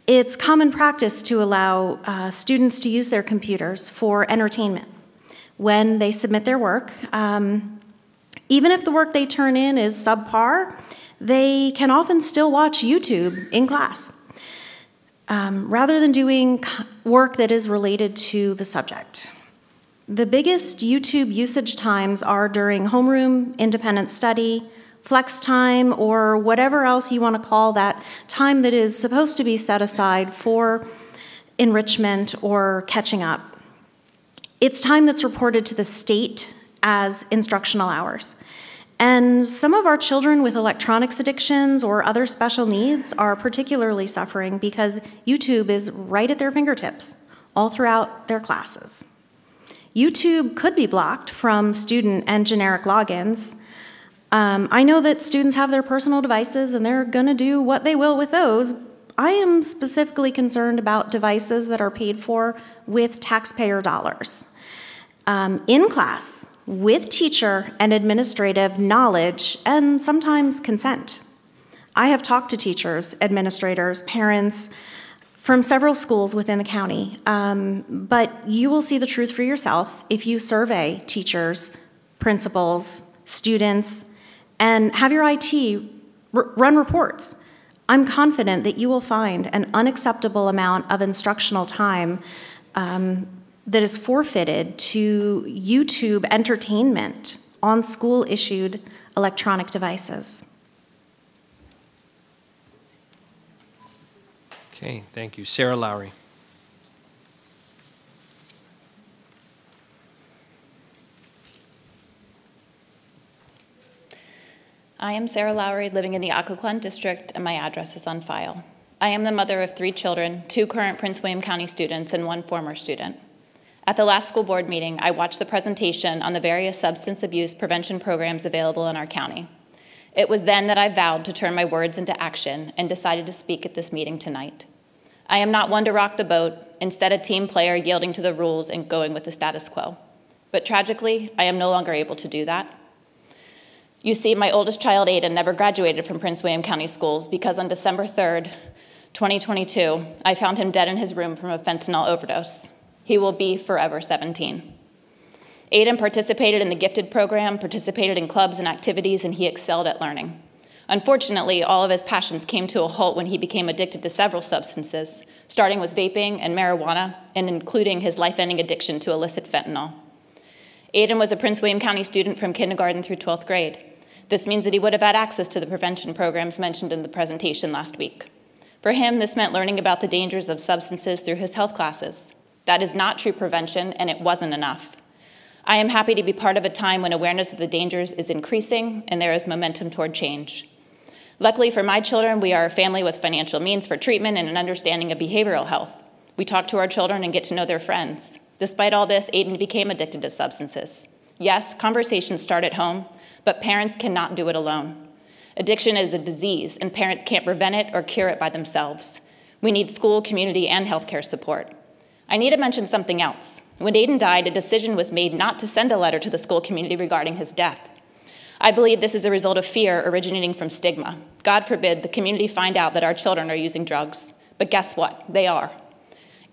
It's common practice to allow uh, students to use their computers for entertainment when they submit their work. Um, even if the work they turn in is subpar, they can often still watch YouTube in class um, rather than doing work that is related to the subject. The biggest YouTube usage times are during homeroom, independent study, flex time, or whatever else you want to call that time that is supposed to be set aside for enrichment or catching up. It's time that's reported to the state as instructional hours. And some of our children with electronics addictions or other special needs are particularly suffering because YouTube is right at their fingertips all throughout their classes. YouTube could be blocked from student and generic logins. Um, I know that students have their personal devices and they're going to do what they will with those. I am specifically concerned about devices that are paid for with taxpayer dollars. Um, in class, with teacher and administrative knowledge and sometimes consent. I have talked to teachers, administrators, parents, from several schools within the county. Um, but you will see the truth for yourself if you survey teachers, principals, students, and have your IT run reports. I'm confident that you will find an unacceptable amount of instructional time um, that is forfeited to YouTube entertainment on school issued electronic devices. Okay, thank you. Sarah Lowry. I am Sarah Lowry, living in the Occoquan district, and my address is on file. I am the mother of three children, two current Prince William County students, and one former student. At the last school board meeting, I watched the presentation on the various substance abuse prevention programs available in our county. It was then that I vowed to turn my words into action and decided to speak at this meeting tonight. I am not one to rock the boat, instead, a team player yielding to the rules and going with the status quo. But tragically, I am no longer able to do that. You see, my oldest child, Aiden, never graduated from Prince William County Schools because on December 3rd, 2022, I found him dead in his room from a fentanyl overdose. He will be forever 17. Aiden participated in the gifted program, participated in clubs and activities, and he excelled at learning. Unfortunately, all of his passions came to a halt when he became addicted to several substances, starting with vaping and marijuana, and including his life ending addiction to illicit fentanyl. Aiden was a Prince William County student from kindergarten through 12th grade. This means that he would have had access to the prevention programs mentioned in the presentation last week. For him, this meant learning about the dangers of substances through his health classes. That is not true prevention, and it wasn't enough. I am happy to be part of a time when awareness of the dangers is increasing and there is momentum toward change. Luckily for my children, we are a family with financial means for treatment and an understanding of behavioral health. We talk to our children and get to know their friends. Despite all this, Aiden became addicted to substances. Yes, conversations start at home, but parents cannot do it alone. Addiction is a disease, and parents can't prevent it or cure it by themselves. We need school, community, and healthcare support. I need to mention something else. When Aiden died, a decision was made not to send a letter to the school community regarding his death. I believe this is a result of fear originating from stigma. God forbid the community find out that our children are using drugs. But guess what? They are.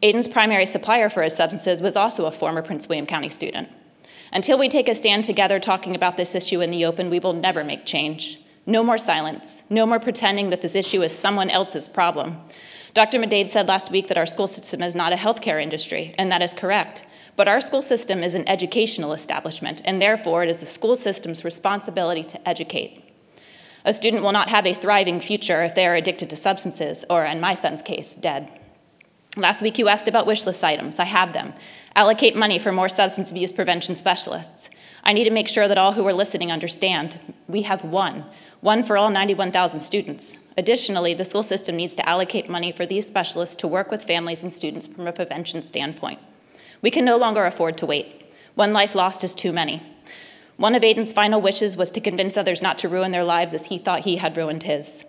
Aiden's primary supplier for his substances was also a former Prince William County student. Until we take a stand together talking about this issue in the open, we will never make change. No more silence. No more pretending that this issue is someone else's problem. Dr. McDade said last week that our school system is not a healthcare industry, and that is correct. But our school system is an educational establishment, and therefore it is the school system's responsibility to educate. A student will not have a thriving future if they are addicted to substances, or in my son's case, dead. Last week you asked about wish list items. I have them. Allocate money for more substance abuse prevention specialists. I need to make sure that all who are listening understand we have one, one for all 91,000 students. Additionally, the school system needs to allocate money for these specialists to work with families and students from a prevention standpoint. We can no longer afford to wait. One life lost is too many. One of Aiden's final wishes was to convince others not to ruin their lives as he thought he had ruined his.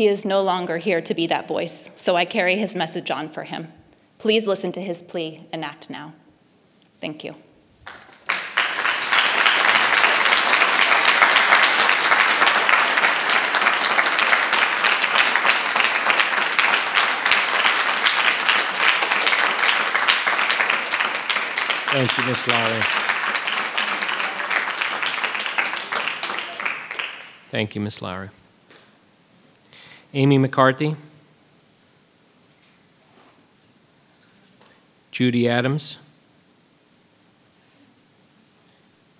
He is no longer here to be that voice, so I carry his message on for him. Please listen to his plea and act now. Thank you. Thank you, Ms. Lowry. Thank you, Ms. Lowry. Amy McCarthy. Judy Adams.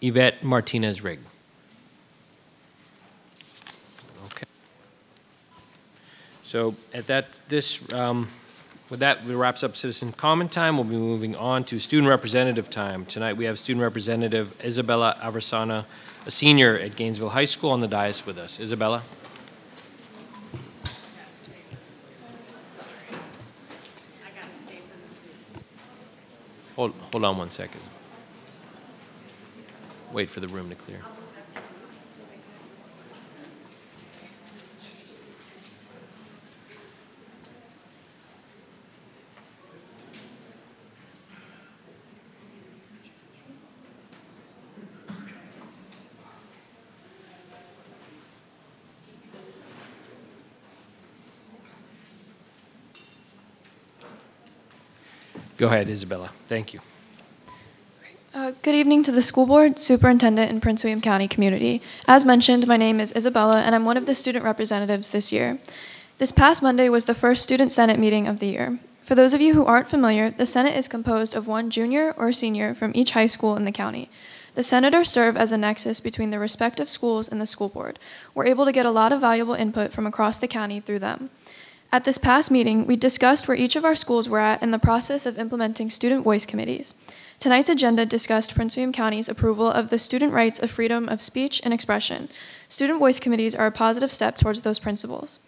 Yvette Martinez Rigg. Okay. So at that, this, um, with that, we wraps up citizen comment time. We'll be moving on to student representative time. Tonight we have student representative Isabella Aversana, a senior at Gainesville High School, on the dais with us. Isabella? Hold, hold on one second. Wait for the room to clear. Go ahead, Isabella. Thank you. Uh, good evening to the school board, superintendent, and Prince William County community. As mentioned, my name is Isabella, and I'm one of the student representatives this year. This past Monday was the first Student Senate meeting of the year. For those of you who aren't familiar, the Senate is composed of one junior or senior from each high school in the county. The senators serve as a nexus between the respective schools and the school board. We're able to get a lot of valuable input from across the county through them. At this past meeting, we discussed where each of our schools were at in the process of implementing student voice committees. Tonight's agenda discussed Prince William County's approval of the student rights of freedom of speech and expression. Student voice committees are a positive step towards those principles.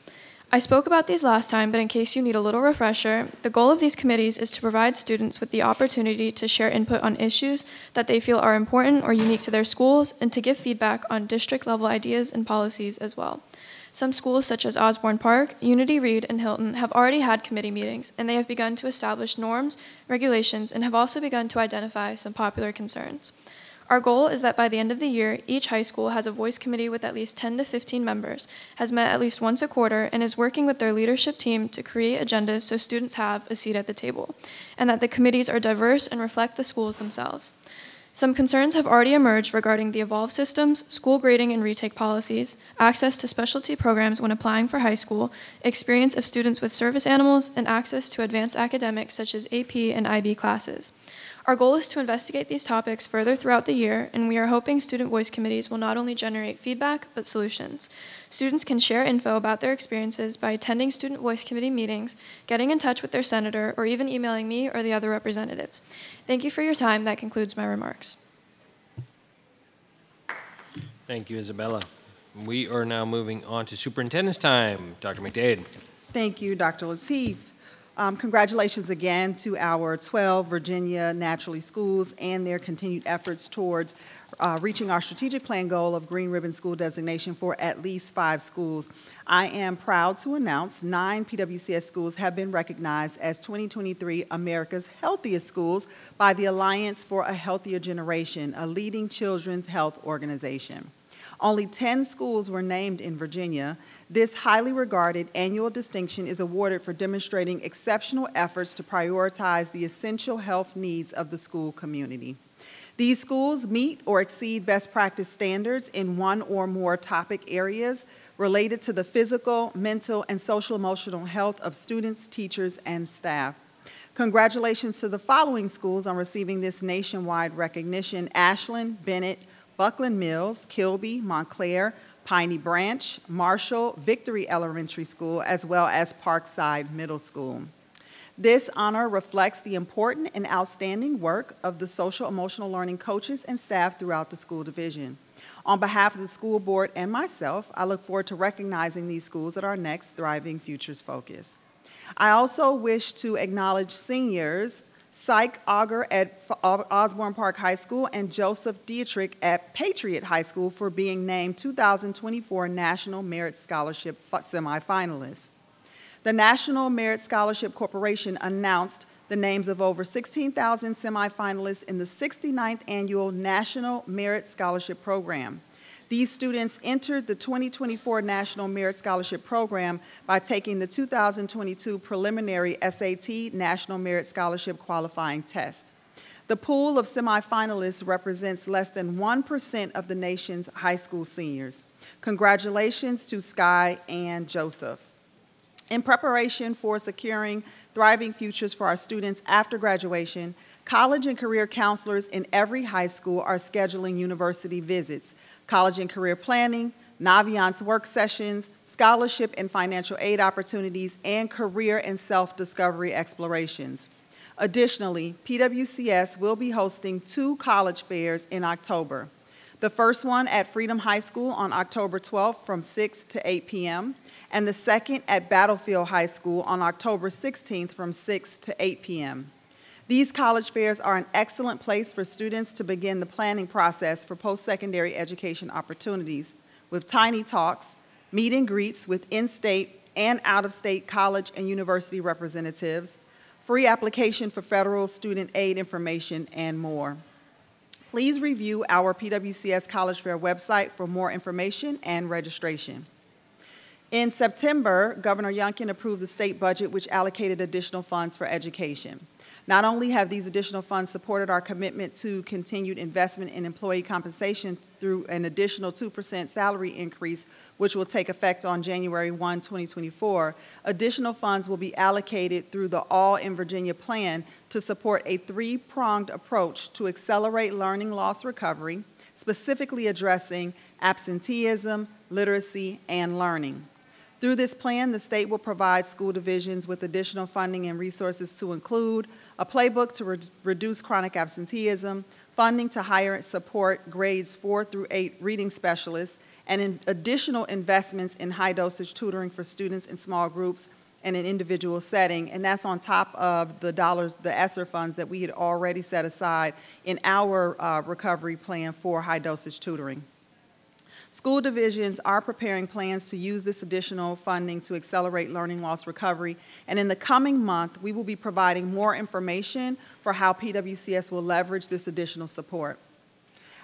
I spoke about these last time, but in case you need a little refresher, the goal of these committees is to provide students with the opportunity to share input on issues that they feel are important or unique to their schools and to give feedback on district level ideas and policies as well. Some schools, such as Osborne Park, Unity Reed, and Hylton, have already had committee meetings, and they have begun to establish norms, regulations, and have also begun to identify some popular concerns. Our goal is that by the end of the year, each high school has a voice committee with at least 10 to 15 members, has met at least once a quarter, and is working with their leadership team to create agendas so students have a seat at the table, and that the committees are diverse and reflect the schools themselves. Some concerns have already emerged regarding the evolved systems, school grading and retake policies, access to specialty programs when applying for high school, experience of students with service animals, and access to advanced academics such as AP and IB classes. Our goal is to investigate these topics further throughout the year, and we are hoping student voice committees will not only generate feedback, but solutions. Students can share info about their experiences by attending student voice committee meetings, getting in touch with their senator, or even emailing me or the other representatives. Thank you for your time. That concludes my remarks. Thank you, Isabella. We are now moving on to superintendent's time. Dr. McDade. Thank you, Dr. Lateef. Um, congratulations again to our 12 Virginia Naturally Schools and their continued efforts towards uh, reaching our strategic plan goal of Green Ribbon School designation for at least five schools. I am proud to announce nine PWCS schools have been recognized as 2023 America's Healthiest Schools by the Alliance for a Healthier Generation, a leading children's health organization. Only 10 schools were named in Virginia. This highly regarded annual distinction is awarded for demonstrating exceptional efforts to prioritize the essential health needs of the school community. These schools meet or exceed best practice standards in one or more topic areas related to the physical, mental, and social emotional health of students, teachers, and staff. Congratulations to the following schools on receiving this nationwide recognition Ashland, Bennett, Buckland Mills, Kilby, Montclair, Piney Branch, Marshall, Victory Elementary School, as well as Parkside Middle School. This honor reflects the important and outstanding work of the social emotional learning coaches and staff throughout the school division. On behalf of the school board and myself, I look forward to recognizing these schools at our next Thriving Futures Focus. I also wish to acknowledge seniors Syke Auger at Osborne Park High School and Joseph Dietrich at Patriot High School for being named 2024 National Merit Scholarship semifinalists. The National Merit Scholarship Corporation announced the names of over 16,000 semifinalists in the 69th Annual National Merit Scholarship Program. These students entered the 2024 National Merit Scholarship Program by taking the 2022 preliminary SAT National Merit Scholarship qualifying test. The pool of semifinalists represents less than 1% of the nation's high school seniors. Congratulations to Sky and Joseph. In preparation for securing thriving futures for our students after graduation, college and career counselors in every high school are scheduling university visits college and career planning, Naviance work sessions, scholarship and financial aid opportunities, and career and self-discovery explorations. Additionally, PWCS will be hosting two college fairs in October. The first one at Freedom High School on October 12th from 6 to 8 p.m., and the second at Battlefield High School on October 16th from 6 to 8 p.m. These college fairs are an excellent place for students to begin the planning process for post-secondary education opportunities with tiny talks, meet and greets with in-state and out-of-state college and university representatives, free application for federal student aid information, and more. Please review our PWCS College Fair website for more information and registration. In September, Governor Youngkin approved the state budget, which allocated additional funds for education. Not only have these additional funds supported our commitment to continued investment in employee compensation through an additional 2% salary increase, which will take effect on January 1, 2024, additional funds will be allocated through the All in Virginia plan to support a three pronged approach to accelerate learning loss recovery, specifically addressing absenteeism, literacy, and learning. Through this plan, the state will provide school divisions with additional funding and resources to include a playbook to re reduce chronic absenteeism, funding to hire and support grades four through eight reading specialists, and in additional investments in high dosage tutoring for students in small groups and an individual setting. And that's on top of the dollars, the ESSER funds that we had already set aside in our uh, recovery plan for high dosage tutoring. School divisions are preparing plans to use this additional funding to accelerate learning loss recovery, and in the coming month, we will be providing more information for how PWCS will leverage this additional support.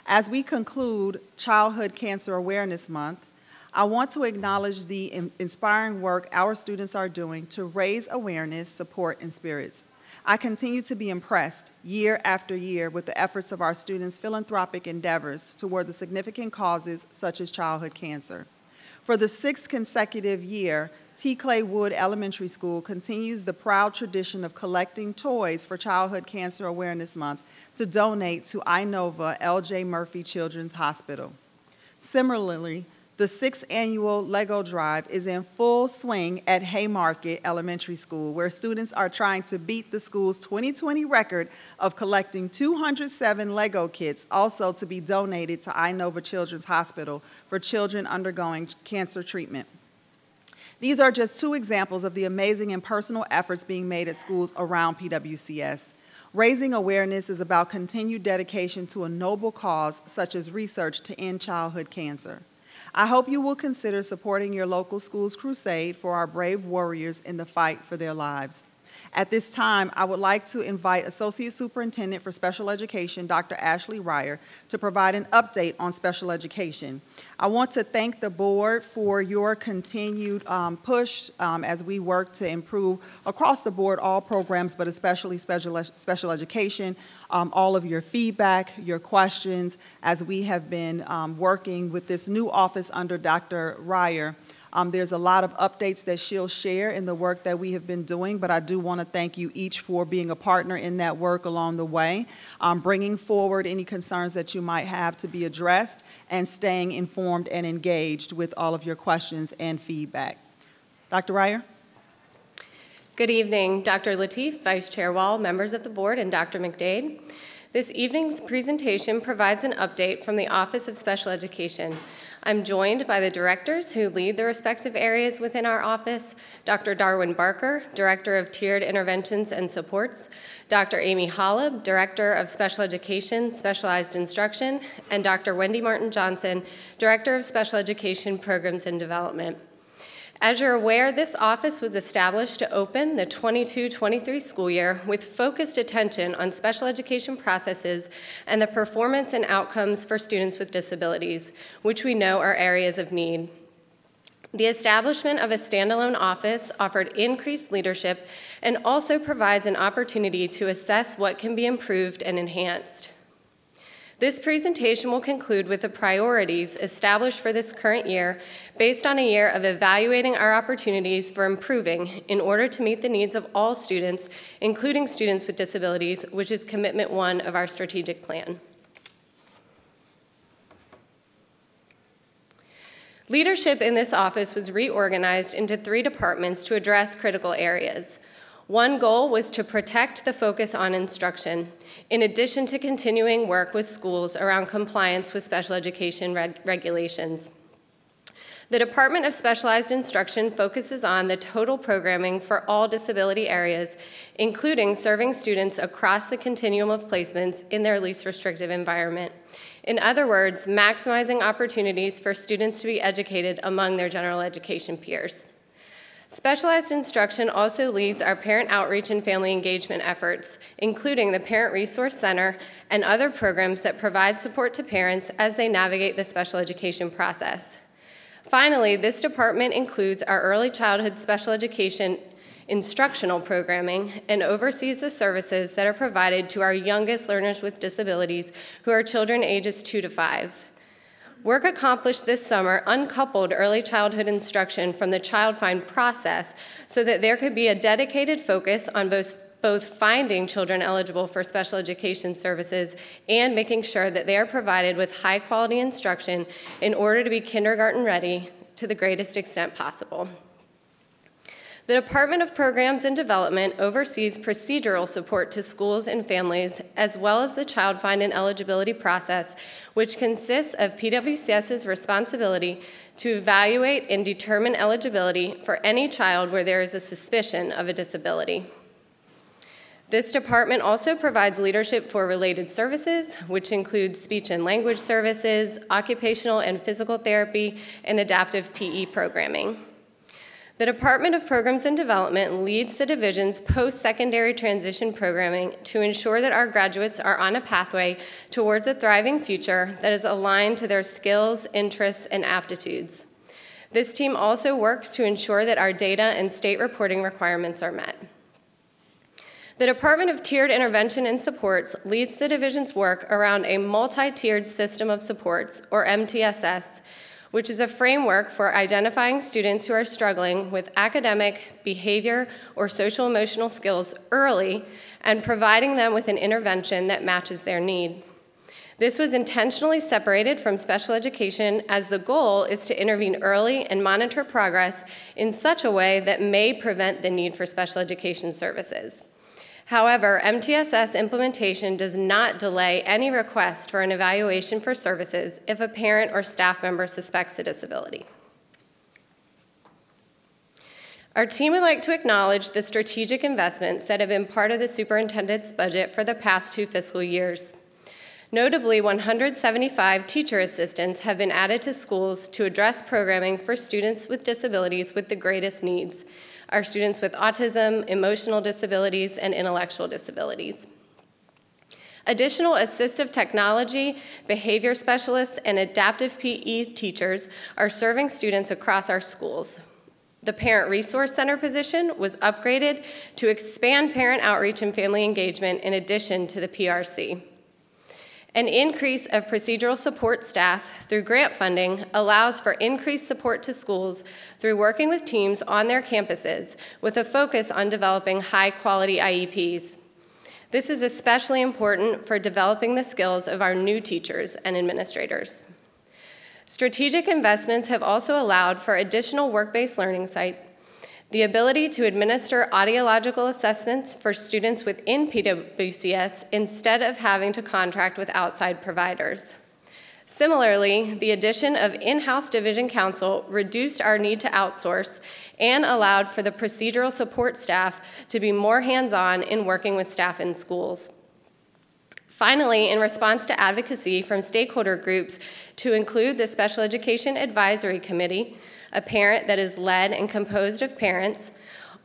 As we conclude Childhood Cancer Awareness Month, I want to acknowledge the inspiring work our students are doing to raise awareness, support, and spirits. I continue to be impressed year after year with the efforts of our students' philanthropic endeavors toward the significant causes such as childhood cancer. For the sixth consecutive year, T. Clay Wood Elementary School continues the proud tradition of collecting toys for Childhood Cancer Awareness Month to donate to Inova L.J. Murphy Children's Hospital. Similarly, the sixth annual Lego Drive is in full swing at Haymarket Elementary School, where students are trying to beat the school's 2020 record of collecting 207 Lego kits, also to be donated to Inova Children's Hospital for children undergoing cancer treatment. These are just two examples of the amazing and personal efforts being made at schools around PWCS. Raising awareness is about continued dedication to a noble cause such as research to end childhood cancer. I hope you will consider supporting your local school's crusade for our brave warriors in the fight for their lives. At this time, I would like to invite Associate Superintendent for Special Education, Dr. Ashley Ryer, to provide an update on special education. I want to thank the board for your continued um, push um, as we work to improve across the board all programs, but especially special, special education, um, all of your feedback, your questions, as we have been um, working with this new office under Dr. Ryer Um, there's a lot of updates that she'll share in the work that we have been doing, but I do want to thank you each for being a partner in that work along the way, um, bringing forward any concerns that you might have to be addressed, and staying informed and engaged with all of your questions and feedback. Dr. Ryer? Good evening, Dr. Lateef, Vice Chair Wall, members of the board, and Dr. McDade. This evening's presentation provides an update from the Office of Special Education. I'm joined by the directors who lead the respective areas within our office Dr. Darwin Barker, Director of Tiered Interventions and Supports, Dr. Amy Holub, Director of Special Education, Specialized Instruction, and Dr. Wendy Martin Johnson, Director of Special Education Programs and Development. As you're aware, this office was established to open the 22 23 school year with focused attention on special education processes and the performance and outcomes for students with disabilities, which we know are areas of need. The establishment of a standalone office offered increased leadership and also provides an opportunity to assess what can be improved and enhanced. This presentation will conclude with the priorities established for this current year based on a year of evaluating our opportunities for improving in order to meet the needs of all students, including students with disabilities, which is commitment one of our strategic plan. Leadership in this office was reorganized into three departments to address critical areas. One goal was to protect the focus on instruction, in addition to continuing work with schools around compliance with special education reg regulations. The Department of Specialized Instruction focuses on the total programming for all disability areas, including serving students across the continuum of placements in their least restrictive environment. In other words, maximizing opportunities for students to be educated among their general education peers. Specialized instruction also leads our parent outreach and family engagement efforts, including the Parent Resource Center and other programs that provide support to parents as they navigate the special education process. Finally, this department includes our early childhood special education instructional programming and oversees the services that are provided to our youngest learners with disabilities who are children ages 2 to 5. Work accomplished this summer uncoupled early childhood instruction from the child find process so that there could be a dedicated focus on both both finding children eligible for special education services and making sure that they are provided with high quality instruction in order to be kindergarten ready to the greatest extent possible. The Department of Programs and Development oversees procedural support to schools and families, as well as the Child Find and Eligibility process, which consists of PWCS's responsibility to evaluate and determine eligibility for any child where there is a suspicion of a disability. This department also provides leadership for related services, which includes speech and language services, occupational and physical therapy, and adaptive PE programming. The Department of Programs and Development leads the division's post-secondary transition programming to ensure that our graduates are on a pathway towards a thriving future that is aligned to their skills, interests, and aptitudes. This team also works to ensure that our data and state reporting requirements are met. The Department of Tiered Intervention and Supports leads the division's work around a multi-tiered system of supports, or MTSS, which is a framework for identifying students who are struggling with academic, behavior, or social emotional skills early and providing them with an intervention that matches their need. This was intentionally separated from special education as the goal is to intervene early and monitor progress in such a way that may prevent the need for special education services. However, MTSS implementation does not delay any request for an evaluation for services if a parent or staff member suspects a disability. Our team would like to acknowledge the strategic investments that have been part of the superintendent's budget for the past two fiscal years. Notably, 175 teacher assistants have been added to schools to address programming for students with disabilities with the greatest needs, our students with autism, emotional disabilities, and intellectual disabilities. Additional assistive technology, behavior specialists, and adaptive PE teachers are serving students across our schools. The Parent Resource Center position was upgraded to expand parent outreach and family engagement in addition to the PRC. An increase of procedural support staff through grant funding allows for increased support to schools through working with teams on their campuses with a focus on developing high quality IEPs. This is especially important for developing the skills of our new teachers and administrators. Strategic investments have also allowed for additional work based learning sites, the ability to administer audiological assessments for students within PWCS instead of having to contract with outside providers. Similarly, the addition of in house division counsel reduced our need to outsource and allowed for the procedural support staff to be more hands on in working with staff in schools. Finally, in response to advocacy from stakeholder groups to include the Special Education Advisory Committee, a parent that is led and composed of parents,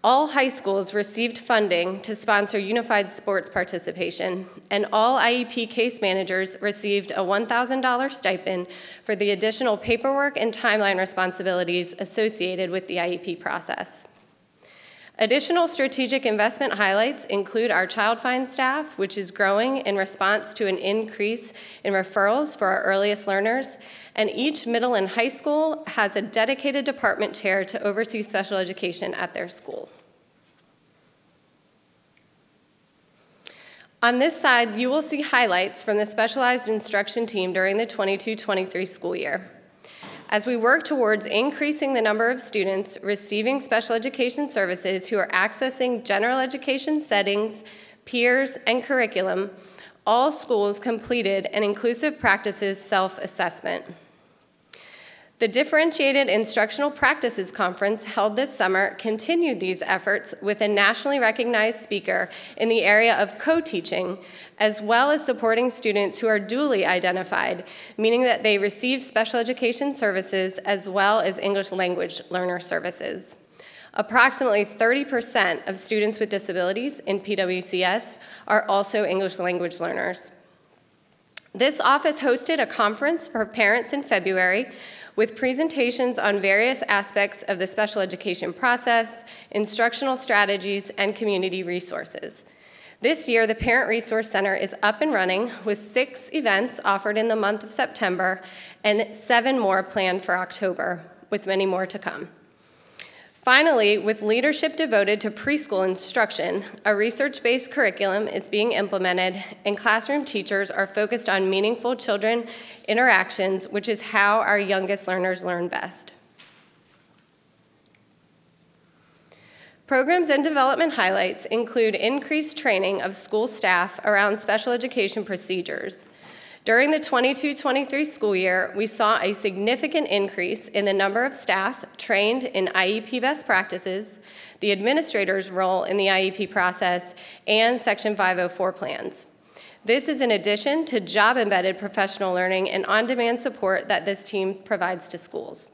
all high schools received funding to sponsor unified sports participation, and all IEP case managers received a $1,000 stipend for the additional paperwork and timeline responsibilities associated with the IEP process. Additional strategic investment highlights include our Child Find staff, which is growing in response to an increase in referrals for our earliest learners, and each middle and high school has a dedicated department chair to oversee special education at their school. On this side, you will see highlights from the specialized instruction team during the 22 23 school year. As we work towards increasing the number of students receiving special education services who are accessing general education settings, peers, and curriculum, all schools completed an inclusive practices self assessment. The Differentiated Instructional Practices Conference held this summer continued these efforts with a nationally recognized speaker in the area of co teaching, as well as supporting students who are duly identified, meaning that they receive special education services as well as English language learner services. Approximately 30% of students with disabilities in PWCS are also English language learners. This office hosted a conference for parents in February with presentations on various aspects of the special education process, instructional strategies, and community resources. This year, the Parent Resource Center is up and running with six events offered in the month of September and seven more planned for October, with many more to come. Finally, with leadership devoted to preschool instruction, a research based curriculum is being implemented, and classroom teachers are focused on meaningful children interactions, which is how our youngest learners learn best. Programs and development highlights include increased training of school staff around special education procedures, during the 22 23 school year, we saw a significant increase in the number of staff trained in IEP best practices, the administrator's role in the IEP process, and Section 504 plans. This is in addition to job embedded professional learning and on demand support that this team provides to schools.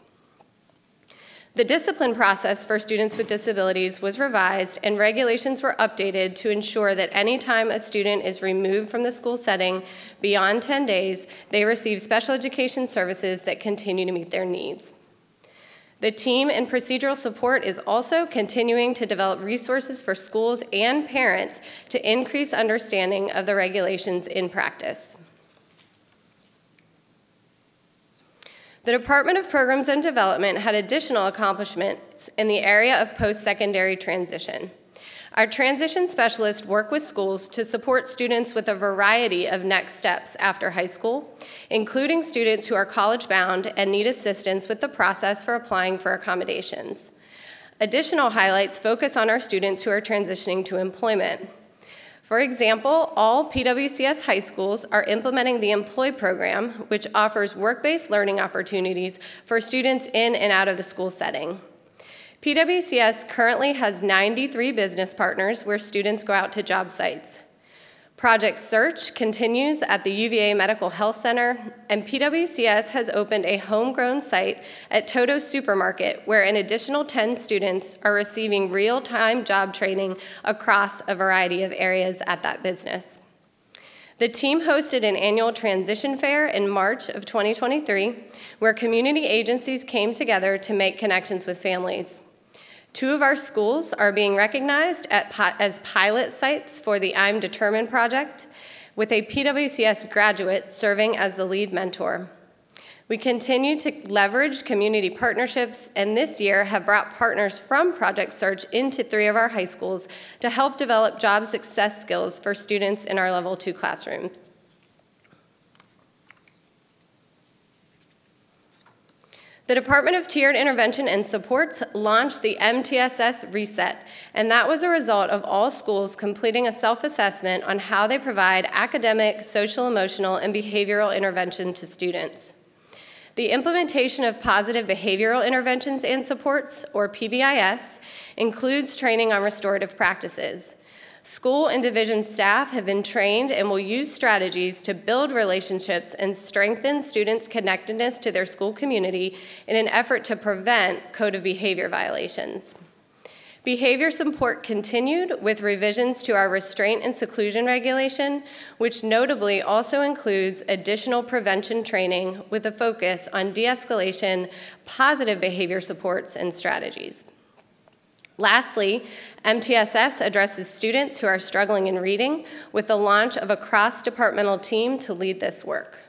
The discipline process for students with disabilities was revised and regulations were updated to ensure that anytime a student is removed from the school setting beyond 10 days, they receive special education services that continue to meet their needs. The team and procedural support is also continuing to develop resources for schools and parents to increase understanding of the regulations in practice. The Department of Programs and Development had additional accomplishments in the area of post secondary transition. Our transition specialists work with schools to support students with a variety of next steps after high school, including students who are college bound and need assistance with the process for applying for accommodations. Additional highlights focus on our students who are transitioning to employment. For example, all PWCS high schools are implementing the Employ program, which offers work based learning opportunities for students in and out of the school setting. PWCS currently has 93 business partners where students go out to job sites. Project Search continues at the UVA Medical Health Center, and PWCS has opened a homegrown site at Todos Supermarket where an additional 10 students are receiving real time job training across a variety of areas at that business. The team hosted an annual transition fair in March of 2023 where community agencies came together to make connections with families. Two of our schools are being recognized at, as pilot sites for the I'm Determined project, with a PWCS graduate serving as the lead mentor. We continue to leverage community partnerships, and this year have brought partners from Project Search into three of our high schools to help develop job success skills for students in our level two classrooms. The Department of Tiered Intervention and Supports launched the MTSS Reset, and that was a result of all schools completing a self assessment on how they provide academic, social, emotional, and behavioral intervention to students. The implementation of positive behavioral interventions and supports, or PBIS, includes training on restorative practices. School and division staff have been trained and will use strategies to build relationships and strengthen students' connectedness to their school community in an effort to prevent code of behavior violations. Behavior support continued with revisions to our restraint and seclusion regulation, which notably also includes additional prevention training with a focus on de escalation, positive behavior supports, and strategies. Lastly, MTSS addresses students who are struggling in reading with the launch of a cross departmental team to lead this work.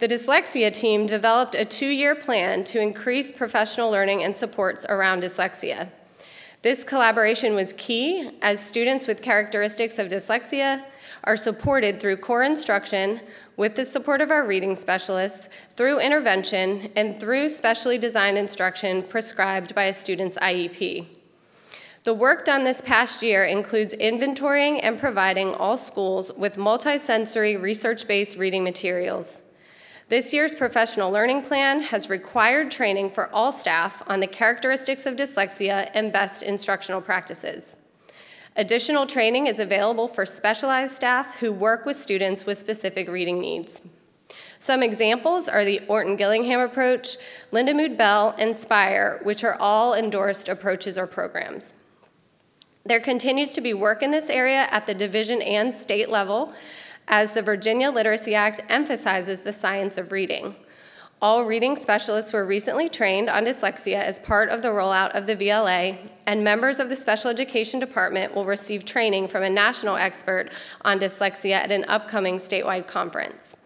The dyslexia team developed a two year plan to increase professional learning and supports around dyslexia. This collaboration was key as students with characteristics of dyslexia are supported through core instruction with the support of our reading specialists, through intervention, and through specially designed instruction prescribed by a student's IEP. The work done this past year includes inventorying and providing all schools with multisensory research based reading materials. This year's professional learning plan has required training for all staff on the characteristics of dyslexia and best instructional practices. Additional training is available for specialized staff who work with students with specific reading needs. Some examples are the Orton Gillingham approach, Lindamood Bell, and SPIRE, which are all endorsed approaches or programs. There continues to be work in this area at the division and state level, as the Virginia Literacy Act emphasizes the science of reading. All reading specialists were recently trained on dyslexia as part of the rollout of the VLA, and members of the special education department will receive training from a national expert on dyslexia at an upcoming statewide conference.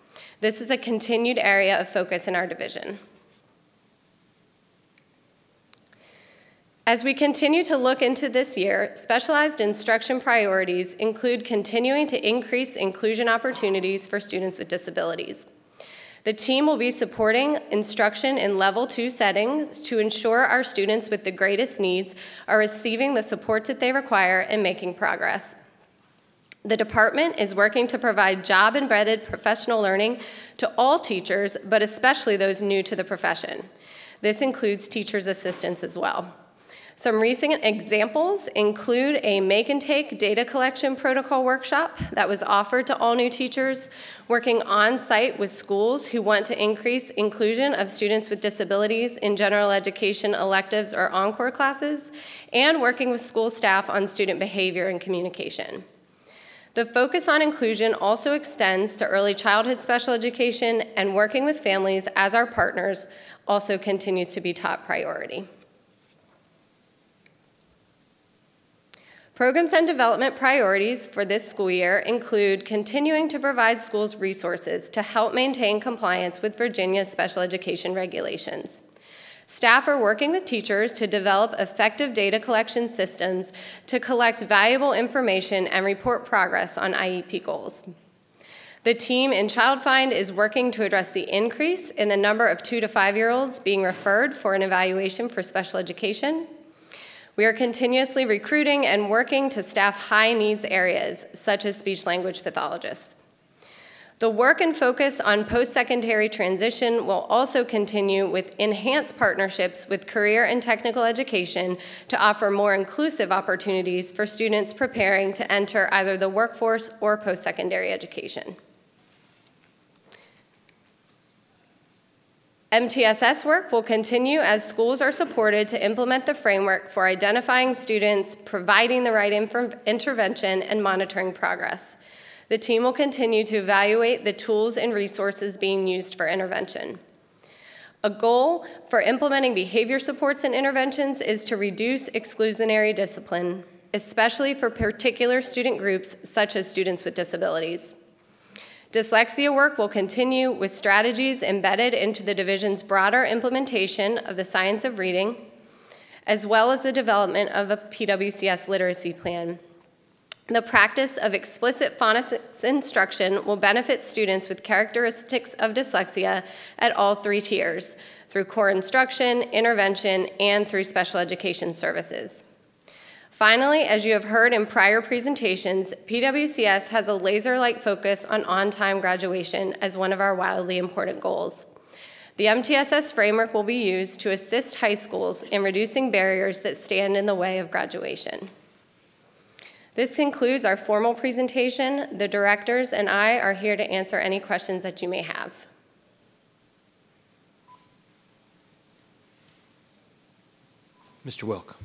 This is a continued area of focus in our division. As we continue to look into this year, specialized instruction priorities include continuing to increase inclusion opportunities for students with disabilities. The team will be supporting instruction in level two settings to ensure our students with the greatest needs are receiving the supports that they require and making progress. The department is working to provide job embedded professional learning to all teachers, but especially those new to the profession. This includes teachers' assistants as well. Some recent examples include a make and take data collection protocol workshop that was offered to all new teachers, working on site with schools who want to increase inclusion of students with disabilities in general education electives or encore classes, and working with school staff on student behavior and communication. The focus on inclusion also extends to early childhood special education, and working with families as our partners also continues to be top priority. Programs and development priorities for this school year include continuing to provide schools resources to help maintain compliance with Virginia's special education regulations. Staff are working with teachers to develop effective data collection systems to collect valuable information and report progress on IEP goals. The team in ChildFind is working to address the increase in the number of two to five year olds being referred for an evaluation for special education. We are continuously recruiting and working to staff high needs areas, such as speech language pathologists. The work and focus on post secondary transition will also continue with enhanced partnerships with career and technical education to offer more inclusive opportunities for students preparing to enter either the workforce or post secondary education. MTSS work will continue as schools are supported to implement the framework for identifying students, providing the right intervention, and monitoring progress. The team will continue to evaluate the tools and resources being used for intervention. A goal for implementing behavior supports and interventions is to reduce exclusionary discipline. especially for particular student groups such as students with disabilities. Dyslexia work will continue with strategies embedded into the division's broader implementation of the science of reading, as well as the development of a PWCS literacy plan. The practice of explicit phonics instruction will benefit students with characteristics of dyslexia at all three tiers through core instruction, intervention, and through special education services. Finally, as you have heard in prior presentations, PWCS has a laser-like focus on on-time graduation as one of our wildly important goals. The MTSS framework will be used to assist high schools in reducing barriers that stand in the way of graduation. This concludes our formal presentation. The directors and I are here to answer any questions that you may have. Mr. Wilk.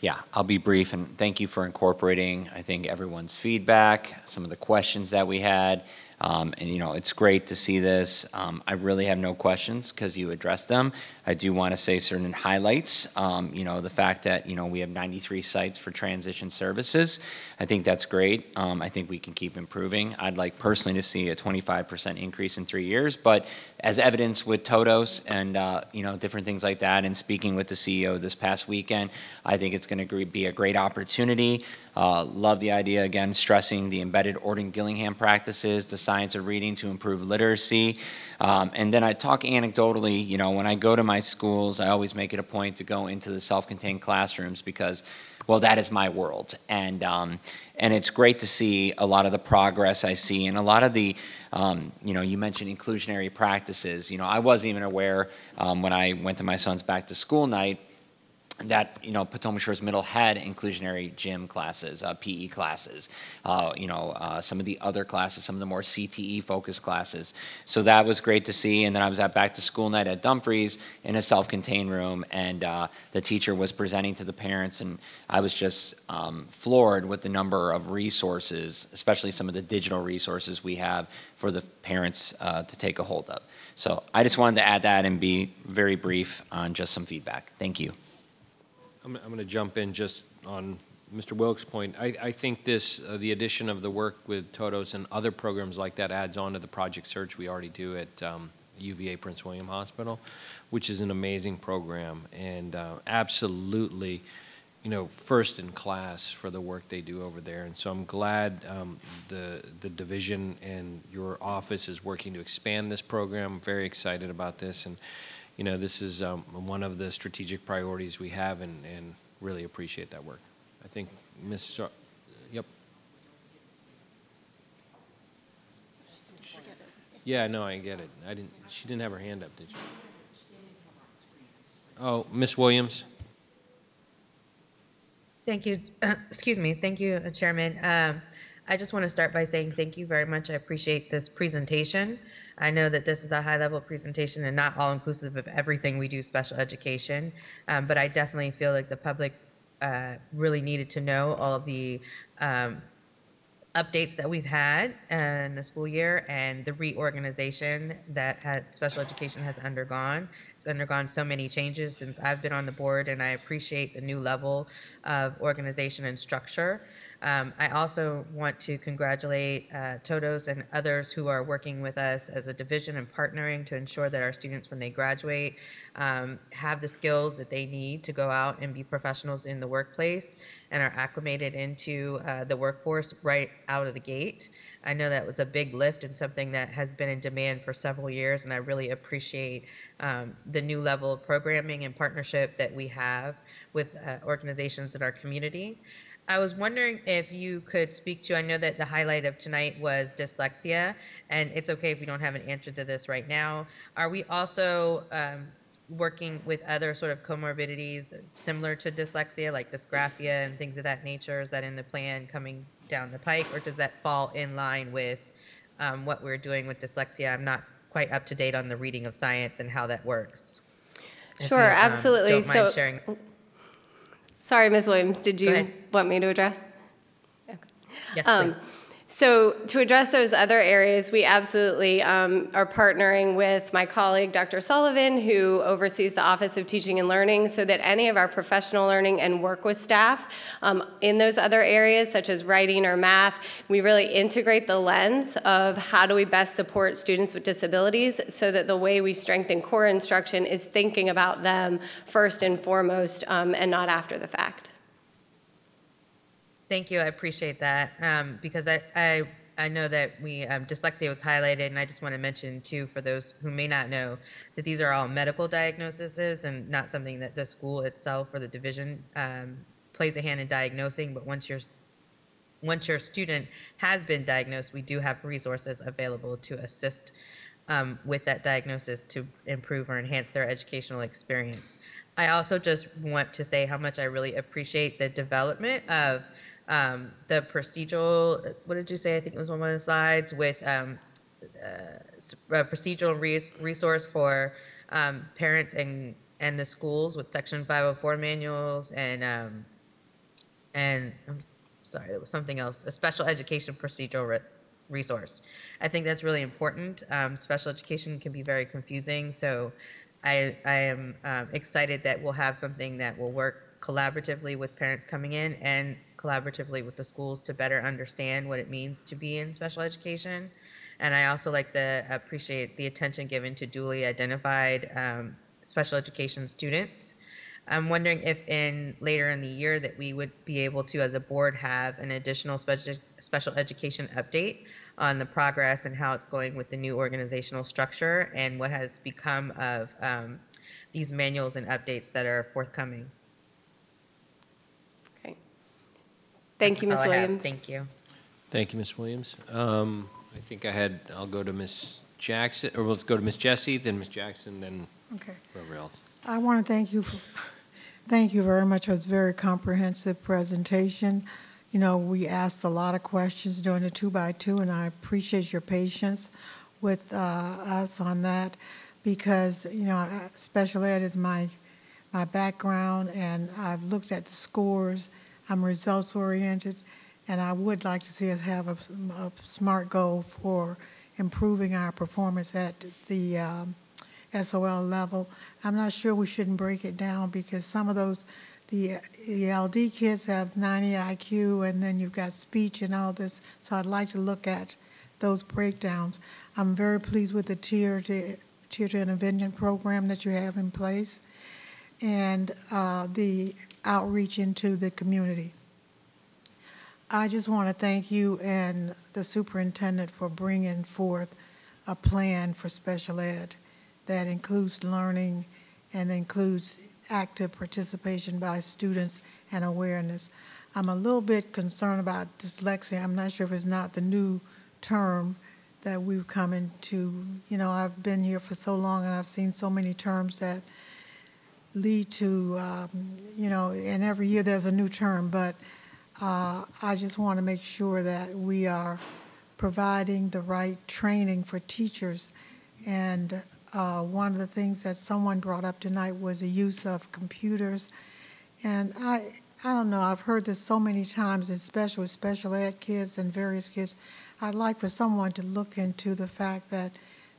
Yeah, I'll be brief and thank you for incorporating, I think, everyone's feedback, some of the questions that we had. Um, and, you know, it's great to see this. Um, I really have no questions because you addressed them. I do want to say certain highlights. Um, you know, the fact that, you know, we have 93 sites for transition services. I think that's great. Um, I think we can keep improving. I'd like personally to see a 25% increase in three years, but as evidence with Todos and, uh, you know, different things like that, and speaking with the CEO this past weekend, I think it's going to be a great opportunity. Uh, love the idea, again, stressing the embedded Orton Gillingham practices, the science of reading to improve literacy. Um, and then I talk anecdotally, you know, when I go to my schools, I always make it a point to go into the self-contained classrooms because, well, that is my world. And, um, and it's great to see a lot of the progress I see and a lot of the, um, you know, you mentioned inclusionary practices. You know, I wasn't even aware um, when I went to my son's back to school night that you know Potomac Shores Middle had inclusionary gym classes, uh, PE classes, uh, you know uh, some of the other classes, some of the more CTE focused classes. So that was great to see. And then I was at back to school night at Dumfries in a self-contained room, and uh, the teacher was presenting to the parents, and I was just um, floored with the number of resources, especially some of the digital resources we have for the parents uh, to take a hold of. So I just wanted to add that and be very brief on just some feedback. Thank you. I'm, I'm going to jump in just on Mr. Wilk's point. I, I think this, uh, the addition of the work with Todos and other programs like that adds on to the Project Search we already do at um, UVA Prince William Hospital, which is an amazing program and uh, absolutely, you know, first in class for the work they do over there. And so I'm glad um, the the division and your office is working to expand this program. I'm very excited about this and you know, this is um, one of the strategic priorities we have and, and really appreciate that work. I think Ms. Sar- yep. Yeah, no, I get it. I didn't, she didn't have her hand up, did she? Oh, Ms. Williams? Thank you. excuse me. Thank you, Chairman. Um, I just want to start by saying thank you very much. I appreciate this presentation. I know that this is a high level presentation and not all inclusive of everything we do special education, um, but I definitely feel like the public uh, really needed to know all of the um, updates that we've had in the school year and the reorganization that had, special education has undergone. It's undergone so many changes since I've been on the board, and I appreciate the new level of organization and structure. Um, I also want to congratulate uh, Todos and others who are working with us as a division and partnering to ensure that our students, when they graduate, um, have the skills that they need to go out and be professionals in the workplace and are acclimated into uh, the workforce right out of the gate. I know that was a big lift and something that has been in demand for several years, and I really appreciate um, the new level of programming and partnership that we have with uh, organizations in our community. I was wondering if you could speak to, I know that the highlight of tonight was dyslexia, and it's okay if we don't have an answer to this right now. Are we also um, working with other sort of comorbidities similar to dyslexia, like dysgraphia and things of that nature? Is that in the plan coming down the pike, or does that fall in line with um, what we're doing with dyslexia? I'm not quite up to date on the reading of science and how that works. If Sure, you, um, absolutely. don't mind So- sharing. Sorry, Ms. Williams, did you want me to address? Yes, Um, please. So, to address those other areas, we absolutely um, are partnering with my colleague, Dr. Sullivan, who oversees the Office of Teaching and Learning, so that any of our professional learning and work with staff um, in those other areas, such as writing or math, we really integrate the lens of how do we best support students with disabilities so that the way we strengthen core instruction is thinking about them first and foremost um, and not after the fact. Thank you. I appreciate that um, because I, I I know that we um, dyslexia was highlighted, and I just want to mention too for those who may not know that these are all medical diagnoses and not something that the school itself or the division um, plays a hand in diagnosing. But once your once your student has been diagnosed, we do have resources available to assist um, with that diagnosis to improve or enhance their educational experience. I also just want to say how much I really appreciate the development of um, the procedural, what did you say? I think it was one of the slides with um, uh, a procedural res- resource for um, parents and and the schools with Section 504 manuals and um, and I'm sorry, there was something else, a special education procedural re- resource. I think that's really important. Um, special education can be very confusing, so I I am um, excited that we'll have something that will work collaboratively with parents coming in and collaboratively with the schools to better understand what it means to be in special education. And I also like to appreciate the attention given to duly identified um, special education students. I'm wondering if in later in the year that we would be able to, as a board, have an additional special special education update on the progress and how it's going with the new organizational structure and what has become of um, these manuals and updates that are forthcoming. Thank you, That's Ms. all I have. Williams. Thank you. Thank you, Ms. Williams. Um, I think I had, I'll go to Ms. Jackson, or let's go to Ms. Jessie, then Ms. Jackson, then Okay. whoever else. I want to thank you, for, thank you very much for this very comprehensive presentation. You know, we asked a lot of questions during the two-by-two, and I appreciate your patience with uh, us on that because, you know, special ed is my, my background, and I've looked at the scores. I'm results-oriented, and I would like to see us have a SMART goal for improving our performance at the um, SOL level. I'm not sure we shouldn't break it down because some of those, the ELD kids have 90 IQ and then you've got speech and all this. So I'd like to look at those breakdowns. I'm very pleased with the tier two, tier two intervention program that you have in place and uh, the outreach into the community. I just want to thank you and the superintendent for bringing forth a plan for special ed that includes learning and includes active participation by students and awareness. I'm a little bit concerned about dyslexia. I'm not sure if it's not the new term that we've come into. You know, I've been here for so long and I've seen so many terms that lead to, um, you know, and every year there's a new term, but uh, I just want to make sure that we are providing the right training for teachers. And uh, one of the things that someone brought up tonight was the use of computers. And I, I don't know, I've heard this so many times, especially with special ed kids and various kids. I'd like for someone to look into the fact that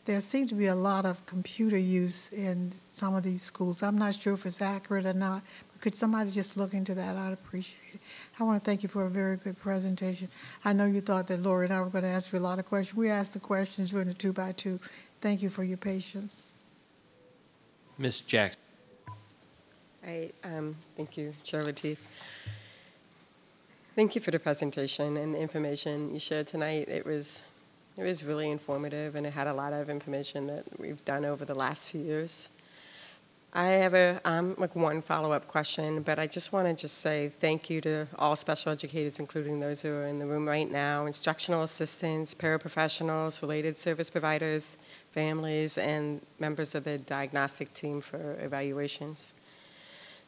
there seems to be a lot of computer use in some of these schools. I'm not sure if it's accurate or not, but could somebody just look into that? I'd appreciate it. I want to thank you for a very good presentation. I know you thought that Loree and I were going to ask you a lot of questions. We asked the questions during the two by two. Thank you for your patience. Ms. Jackson. I, um, thank you, Chair Lateef. Thank you for the presentation and the information you shared tonight. It was, it was really informative and it had a lot of information that we've done over the last few years. I have a, um, like one follow-up question, but I just want to just say thank you to all special educators, including those who are in the room right now, instructional assistants, paraprofessionals, related service providers, families, and members of the diagnostic team for evaluations.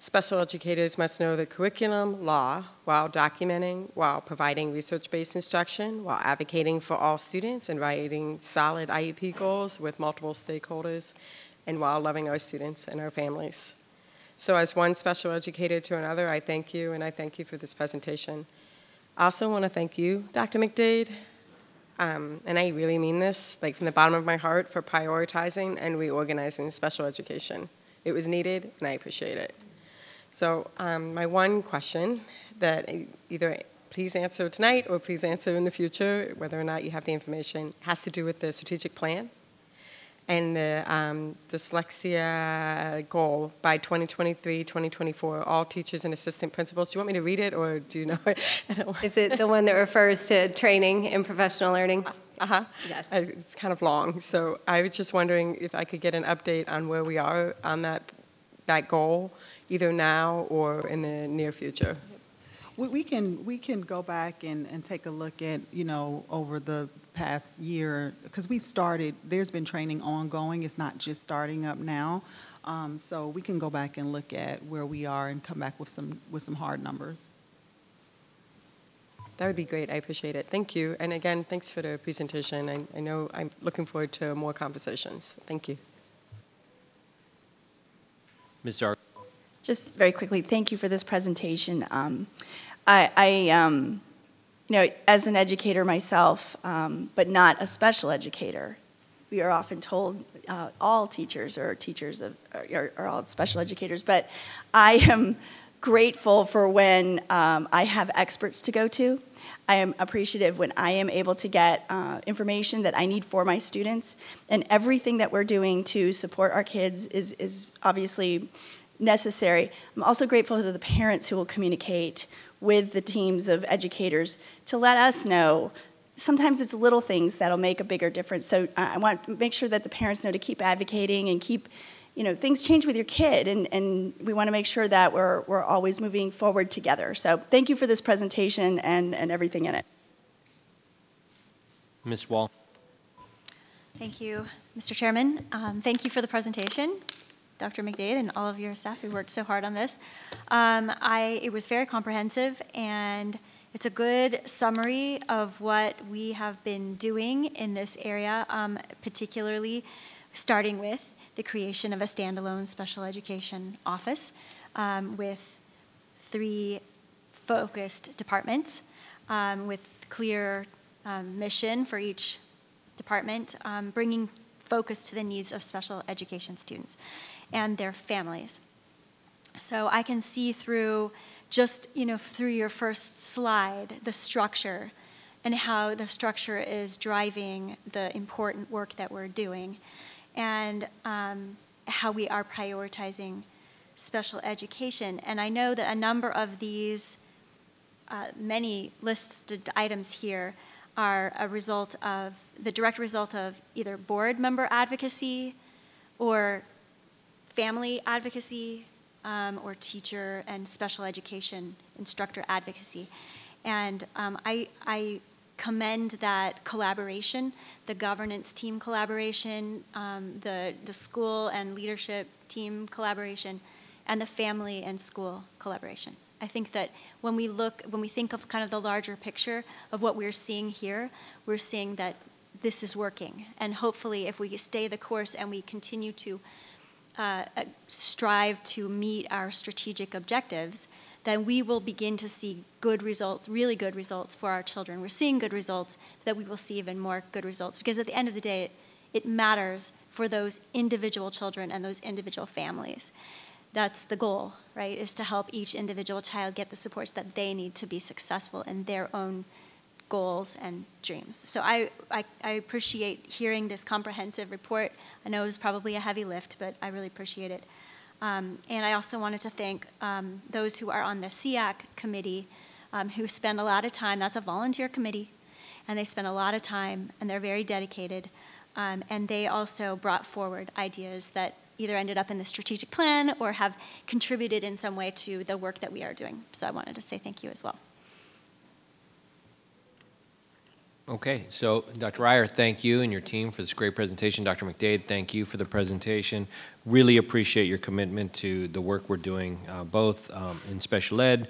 Special educators must know the curriculum law while documenting, while providing research-based instruction, while advocating for all students and writing solid IEP goals with multiple stakeholders, and while loving our students and our families. So as one special educator to another, I thank you, and I thank you for this presentation. I also want to thank you, Dr. McDade, um, and I really mean this, like from the bottom of my heart, for prioritizing and reorganizing special education. It was needed, and I appreciate it. So um, my one question that either please answer tonight or please answer in the future, whether or not you have the information, has to do with the strategic plan and the um, dyslexia goal by 2023, 2024, all teachers and assistant principals. Do you want me to read it or do you know it? Is it the one that refers to training and professional learning? Uh-huh. Yes. I- It's kind of long, so I was just wondering if I could get an update on where we are on that, that goal, either now or in the near future. We, we can, we can go back and, and take a look at, you know, over the past year, because we've started, there's been training ongoing, it's not just starting up now. Um, so we can go back and look at where we are and come back with some, with some hard numbers. That would be great, I appreciate it. Thank you, and again, thanks for the presentation. I, I know I'm looking forward to more conversations. Thank you. Ms. Zarg. Just very quickly, thank you for this presentation. Um, I, I um, you know, as an educator myself, um, but not a special educator, we are often told uh, all teachers are teachers of, are, are, all special educators, but I am grateful for when um, I have experts to go to. I am appreciative when I am able to get uh, information that I need for my students, and everything that we're doing to support our kids is, is obviously necessary. I'm also grateful to the parents who will communicate with the teams of educators to let us know. Sometimes it's little things that'll make a bigger difference. So I want to make sure that the parents know to keep advocating and keep, you know, things change with your kid, and, and we want to make sure that we're, we're always moving forward together. So thank you for this presentation and, and everything in it. Ms. Wall. Thank you, Mr. Chairman. Um, thank you for the presentation. Dr. McDade and all of your staff who worked so hard on this. Um, I, it was very comprehensive and it's a good summary of what we have been doing in this area, um, particularly starting with the creation of a standalone special education office um, with three focused departments um, with clear um, mission for each department, um, bringing focus to the needs of special education students and their families. So I can see through just, you know, through your first slide, the structure and how the structure is driving the important work that we're doing and um, how we are prioritizing special education. And I know that a number of these uh, many listed items here are a result of the direct result of either board member advocacy or family advocacy um, or teacher and special education instructor advocacy. And um, I, I, commend that collaboration, the governance team collaboration, um, the, the school and leadership team collaboration, and the family and school collaboration. I think that when we look, when we think of kind of the larger picture of what we're seeing here, we're seeing that this is working. And hopefully, if we stay the course and we continue to uh, uh, strive to meet our strategic objectives, then we will begin to see good results, really good results for our children. We're seeing good results, that we will see even more good results because at the end of the day, it, it matters for those individual children and those individual families. That's the goal, right? Is to help each individual child get the supports that they need to be successful in their own goals and dreams. So I, I, I, appreciate hearing this comprehensive report. I know it was probably a heavy lift, but I really appreciate it. Um, and I also wanted to thank um, those who are on the SEAC committee um, who spend a lot of time. That's a volunteer committee, and they spend a lot of time, and they're very dedicated. Um, and they also brought forward ideas that either ended up in the strategic plan or have contributed in some way to the work that we are doing. So I wanted to say thank you as well. Okay, so Dr. Reyer, thank you and your team for this great presentation. Dr. McDade, thank you for the presentation. Really appreciate your commitment to the work we're doing, uh, both um, in special ed,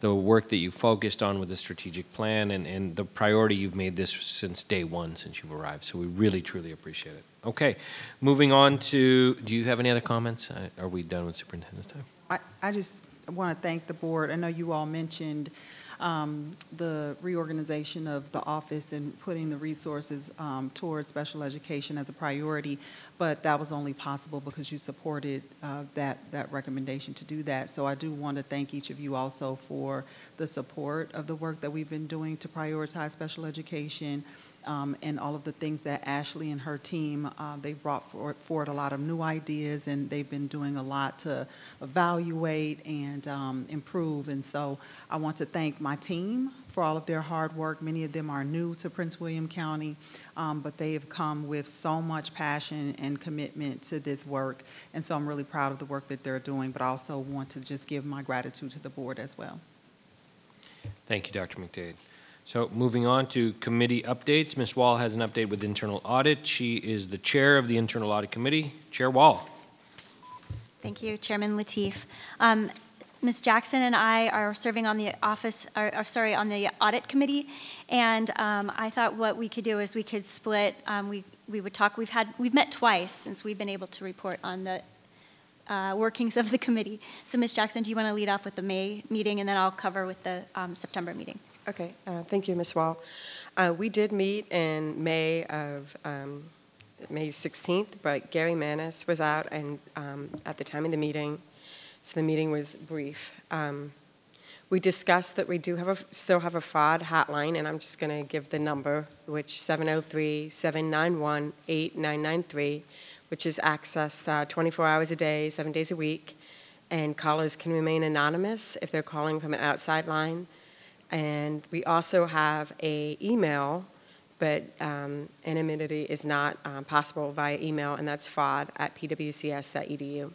the work that you focused on with the strategic plan, and, and the priority you've made this since day one, since you've arrived. So we really, truly appreciate it. Okay, moving on to, do you have any other comments? Are we done with superintendent's time? I, I just want to thank the board. I know you all mentioned um, the reorganization of the office and putting the resources um, towards special education as a priority, but that was only possible because you supported uh, that, that recommendation to do that. So I do want to thank each of you also for the support of the work that we've been doing to prioritize special education um, and all of the things that Ashley and her team, uh, they brought forward, forward a lot of new ideas and they've been doing a lot to evaluate and um, improve. And so I want to thank my team for all of their hard work. Many of them are new to Prince William County, um, but they have come with so much passion and commitment to this work. And so I'm really proud of the work that they're doing, but I also want to just give my gratitude to the board as well. Thank you, Dr. McDade. So moving on to committee updates, Ms. Wall has an update with internal audit. She is the chair of the Internal Audit Committee. Chair Wall. Thank you, Chairman Lateef. Um, Ms. Jackson and I are serving on the office, or, or sorry, on the audit committee, and um, I thought what we could do is we could split. Um, we we would talk. We've had we've met twice since we've been able to report on the uh, workings of the committee. So, Ms. Jackson, do you want to lead off with the May meeting, and then I'll cover with the um, September meeting. Okay, uh, thank you, Ms. Wall. Uh, we did meet in May of um, May 16th, but Gary Manis was out and um, at the time of the meeting, so the meeting was brief. Um, we discussed that we do have a, still have a fraud hotline, and I'm just going to give the number, which 703-791-8993, which is accessed uh, 24 hours a day, seven days a week, and callers can remain anonymous if they're calling from an outside line. And we also have a email, but um, anonymity is not um, possible via email, and that's fraud at pwcs.edu.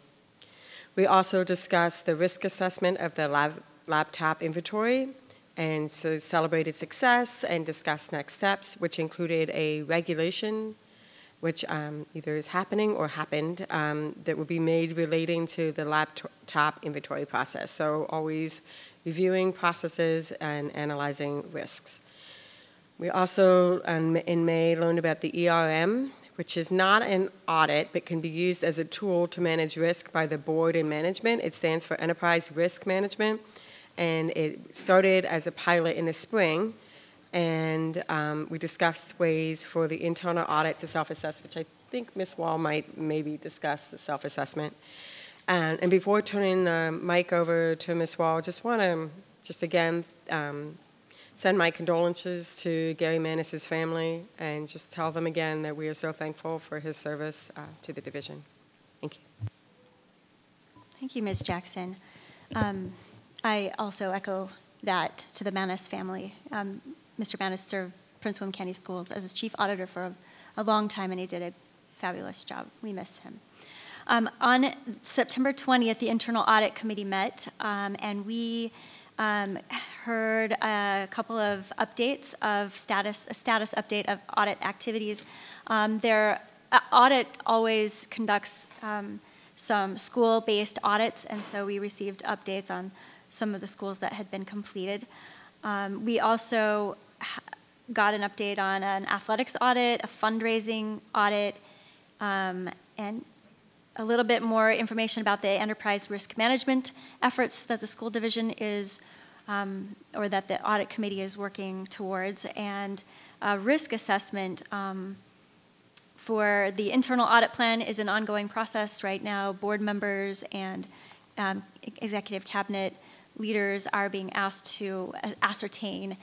We also discussed the risk assessment of the lab, laptop inventory and so celebrated success and discussed next steps, which included a regulation which um, either is happening or happened um, that will be made relating to the laptop inventory process. So always reviewing processes and analyzing risks. We also, um, in May, learned about the ERM, which is not an audit but can be used as a tool to manage risk by the board and management. It stands for Enterprise Risk Management, and it started as a pilot in the spring. And um, we discussed ways for the internal audit to self assess, which I think Ms. Wall might maybe discuss the self assessment. And, and before turning the mic over to Ms. Wall, I just want to just again um, send my condolences to Gary Manis's family and just tell them again that we are so thankful for his service uh, to the division. Thank you. Thank you, Ms. Jackson. Um, I also echo that to the Manis family. Um, Mr. Manis served Prince William County Schools as its chief auditor for a, a long time, and he did a fabulous job. We miss him. Um, on September 20th, the Internal Audit Committee met, um, and we um, heard a couple of updates of status, a status update of audit activities. Um, their uh, audit always conducts um, some school-based audits, and so we received updates on some of the schools that had been completed. Um, we also got an update on an athletics audit, a fundraising audit, and a little bit more information about the enterprise risk management efforts that the school division is, um, or that the audit committee is working towards, and risk assessment um, for the internal audit plan is an ongoing process right now. Board members and um, executive cabinet leaders are being asked to ascertain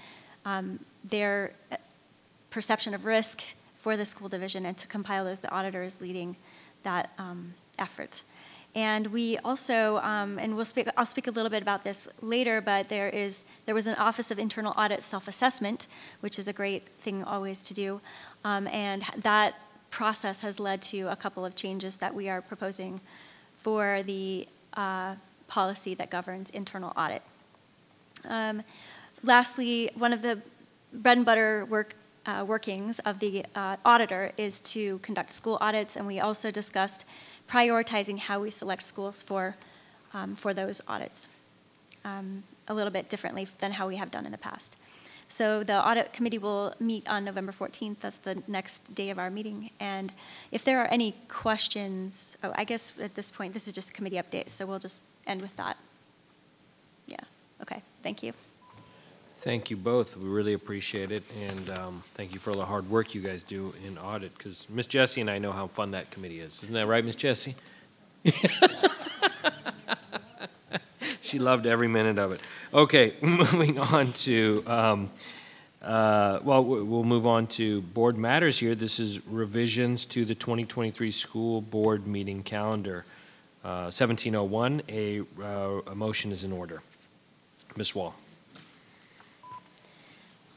um, their perception of risk for the school division and to compile those. The auditor is leading that um, effort. And we also, um, and we'll speak, I'll speak a little bit about this later, but there is, there was an Office of Internal Audit self-assessment, which is a great thing always to do. Um, and that process has led to a couple of changes that we are proposing for the uh, policy that governs internal audit. Um, lastly, one of the bread and butter work uh, workings of the uh, auditor is to conduct school audits, and we also discussed prioritizing how we select schools for, um, for those audits um, a little bit differently than how we have done in the past. So the audit committee will meet on November 14th. That's the next day of our meeting. And if there are any questions, oh, I guess at this point, this is just a committee update, so we'll just end with that. Yeah, okay, thank you. Thank you both. We really appreciate it, and um, thank you for all the hard work you guys do in audit, because Miss Jessie and I know how fun that committee is. Isn't that right, Miss Jessie? She loved every minute of it. Okay, moving on to, um, uh, well, we- we'll move on to board matters here. This is revisions to the 2023 school board meeting calendar. Uh, 1701, a, uh, a motion is in order. Ms. Wall.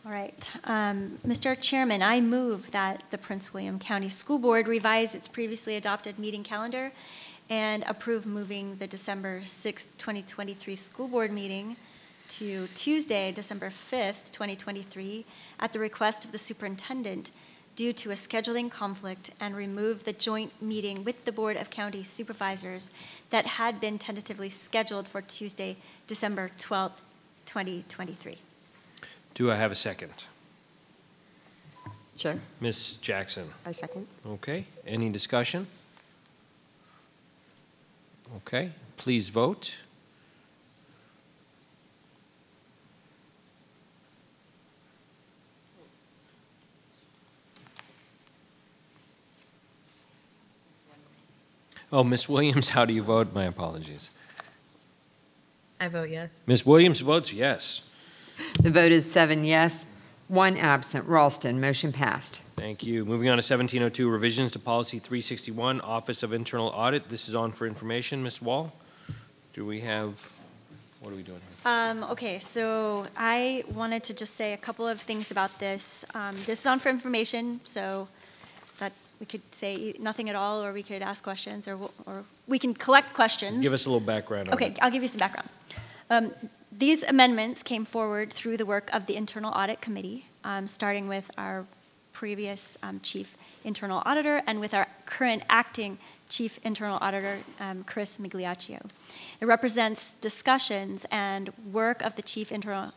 All right. Um, Mr. Chairman, I move that the Prince William County School Board revise its previously adopted meeting calendar and approve moving the December 6th, 2023 school board meeting to Tuesday, December 5th, 2023, at the request of the superintendent due to a scheduling conflict and remove the joint meeting with the Board of County Supervisors that had been tentatively scheduled for Tuesday, December 12th, 2023. Do I have a second? Chair. Ms. Jackson. I second. Okay, any discussion? Okay, please vote. Oh, Ms. Williams, how do you vote? My apologies. I vote yes. Ms. Williams votes yes. The vote is seven yes, one absent. Raulston, motion passed. Thank you. Moving on to 1702, revisions to policy 361, Office of Internal Audit. This is on for information. Ms. Wall, do we have, what are we doing here? Um, okay, so I wanted to just say a couple of things about this. Um, this is on for information, so that we could say nothing at all, or we could ask questions, or, or we can collect questions. Give us a little background on Okay, it. I'll give you some background. Um, These amendments came forward through the work of the Internal Audit Committee, um, starting with our previous um, Chief Internal Auditor and with our current acting Chief Internal Auditor, um, Chris Migliaccio. It represents discussions and work of the Chief Internal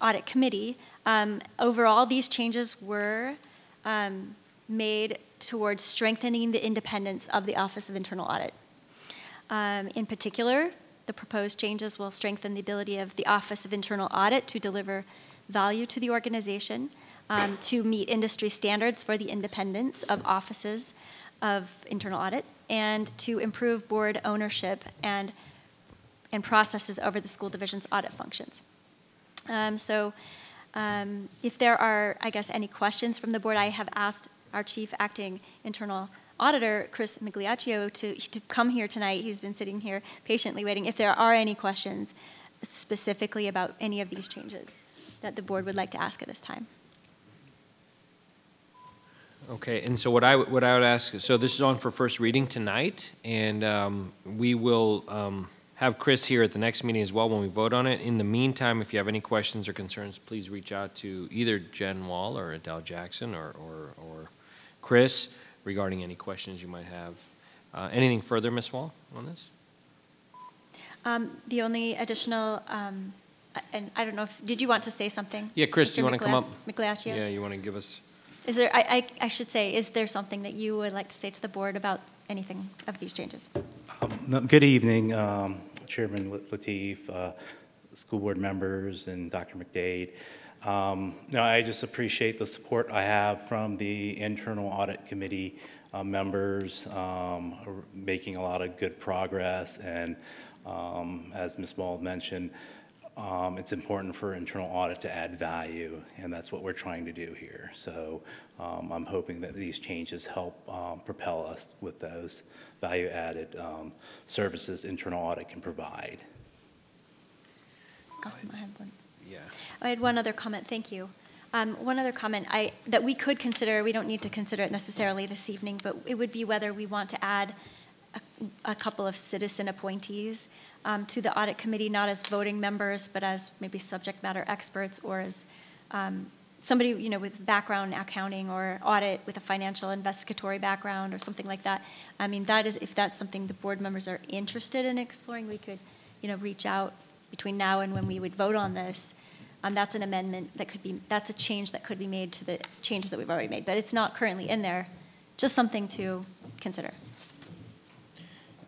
Audit Committee. Um, Overall, these changes were um, made towards strengthening the independence of the Office of Internal Audit. Um, In particular, the proposed changes will strengthen the ability of the Office of Internal Audit to deliver value to the organization, um, to meet industry standards for the independence of offices of internal audit, and to improve board ownership and, and processes over the school division's audit functions. Um, so, um, if there are, I guess, any questions from the board, I have asked our chief acting internal auditor, Chris Migliaccio, to, to come here tonight. He's been sitting here patiently waiting. If there are any questions specifically about any of these changes that the board would like to ask at this time. Okay, and so what I, what I would ask, is so this is on for first reading tonight, and um, we will um, have Chris here at the next meeting as well when we vote on it. In the meantime, if you have any questions or concerns, please reach out to either Jen Wall or Adele Jackson or, or, or Chris regarding any questions you might have. Uh, Anything further, Ms. Wall, on this? Um, the only additional, um, and I don't know if, did you want to say something? Yeah, Chris, do you want to come up? Migliaccio? Yeah, you want to give us, Is there, I, I, I should say, is there something that you would like to say to the board about anything of these changes? No, Good evening, um, Chairman Lateef, uh, school board members, and Dr. McDade. Um, No, I just appreciate the support I have from the internal audit committee uh, members, um, making a lot of good progress, and um, as Ms. Wall mentioned, um, it's important for internal audit to add value, and that's what we're trying to do here. So um, I'm hoping that these changes help um, propel us with those value-added services internal audit can provide. Awesome, I have one. Yeah. I had one other comment, thank you. Um, One other comment I, that we could consider, we don't need to consider it necessarily this evening, but it would be whether we want to add a, a couple of citizen appointees um, to the audit committee, not as voting members, but as maybe subject matter experts or as um, somebody, you know, with background in accounting or audit with a financial investigatory background or something like that. I mean, that is, if that's something the board members are interested in exploring, we could, you know, reach out between now and when we would vote on this. Um, that's an amendment that could be, that's a change that could be made to the changes that we've already made, but it's not currently in there. Just something to consider.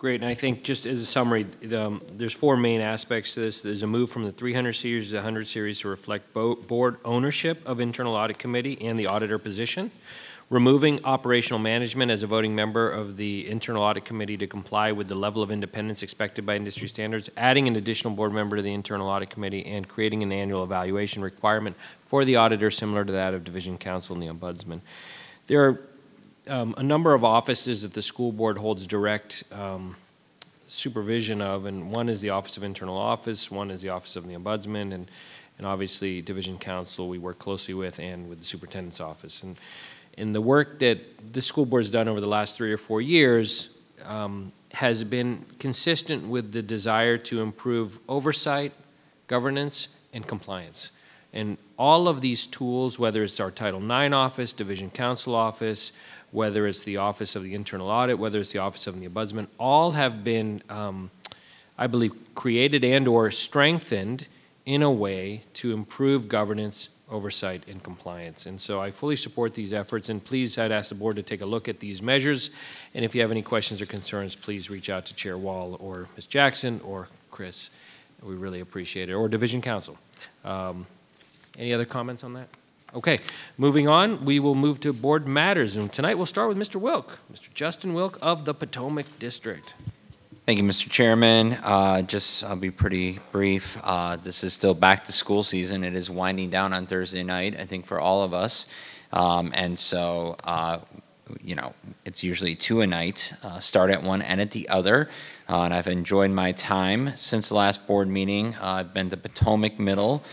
Great, and I think just as a summary, the, um, there's four main aspects to this. There's a move from the 300 series to the 100 series to reflect bo- board ownership of internal audit committee and the auditor position. Removing operational management as a voting member of the internal audit committee to comply with the level of independence expected by industry standards. Adding an additional board member to the internal audit committee and creating an annual evaluation requirement for the auditor similar to that of division counsel and the ombudsman. There are um, a number of offices that the school board holds direct um, supervision of, and one is the Office of Internal Office, one is the Office of the Ombudsman, and, and obviously Division Counsel we work closely with, and with the Superintendent's Office. And in the work that the school board's done over the last three or four years um, has been consistent with the desire to improve oversight, governance, and compliance. And all of these tools, whether it's our Title IX office, Division Counsel office, whether it's the Office of the Internal Audit, whether it's the Office of the Ombudsman, all have been, um, I believe, created and or strengthened in a way to improve governance, oversight, and compliance. And so I fully support these efforts, and please, I'd ask the board to take a look at these measures. And if you have any questions or concerns, please reach out to Chair Wall or Ms. Jackson or Chris. We really appreciate it, or Division Counsel. Um, any other comments on that? Okay, moving on, we will move to board matters. And tonight we'll start with Mr. Wilk, Mr. Justin Wilk of the Potomac District. Thank you, Mr. Chairman. Uh, just, I'll be pretty brief. Uh, this is still back to school season. It is winding down on Thursday night, I think, for all of us. Um, and so, uh, you know, it's usually two a night, uh, start at one and at the other. Uh, and I've enjoyed my time since the last board meeting. Uh, I've been to Potomac Middle.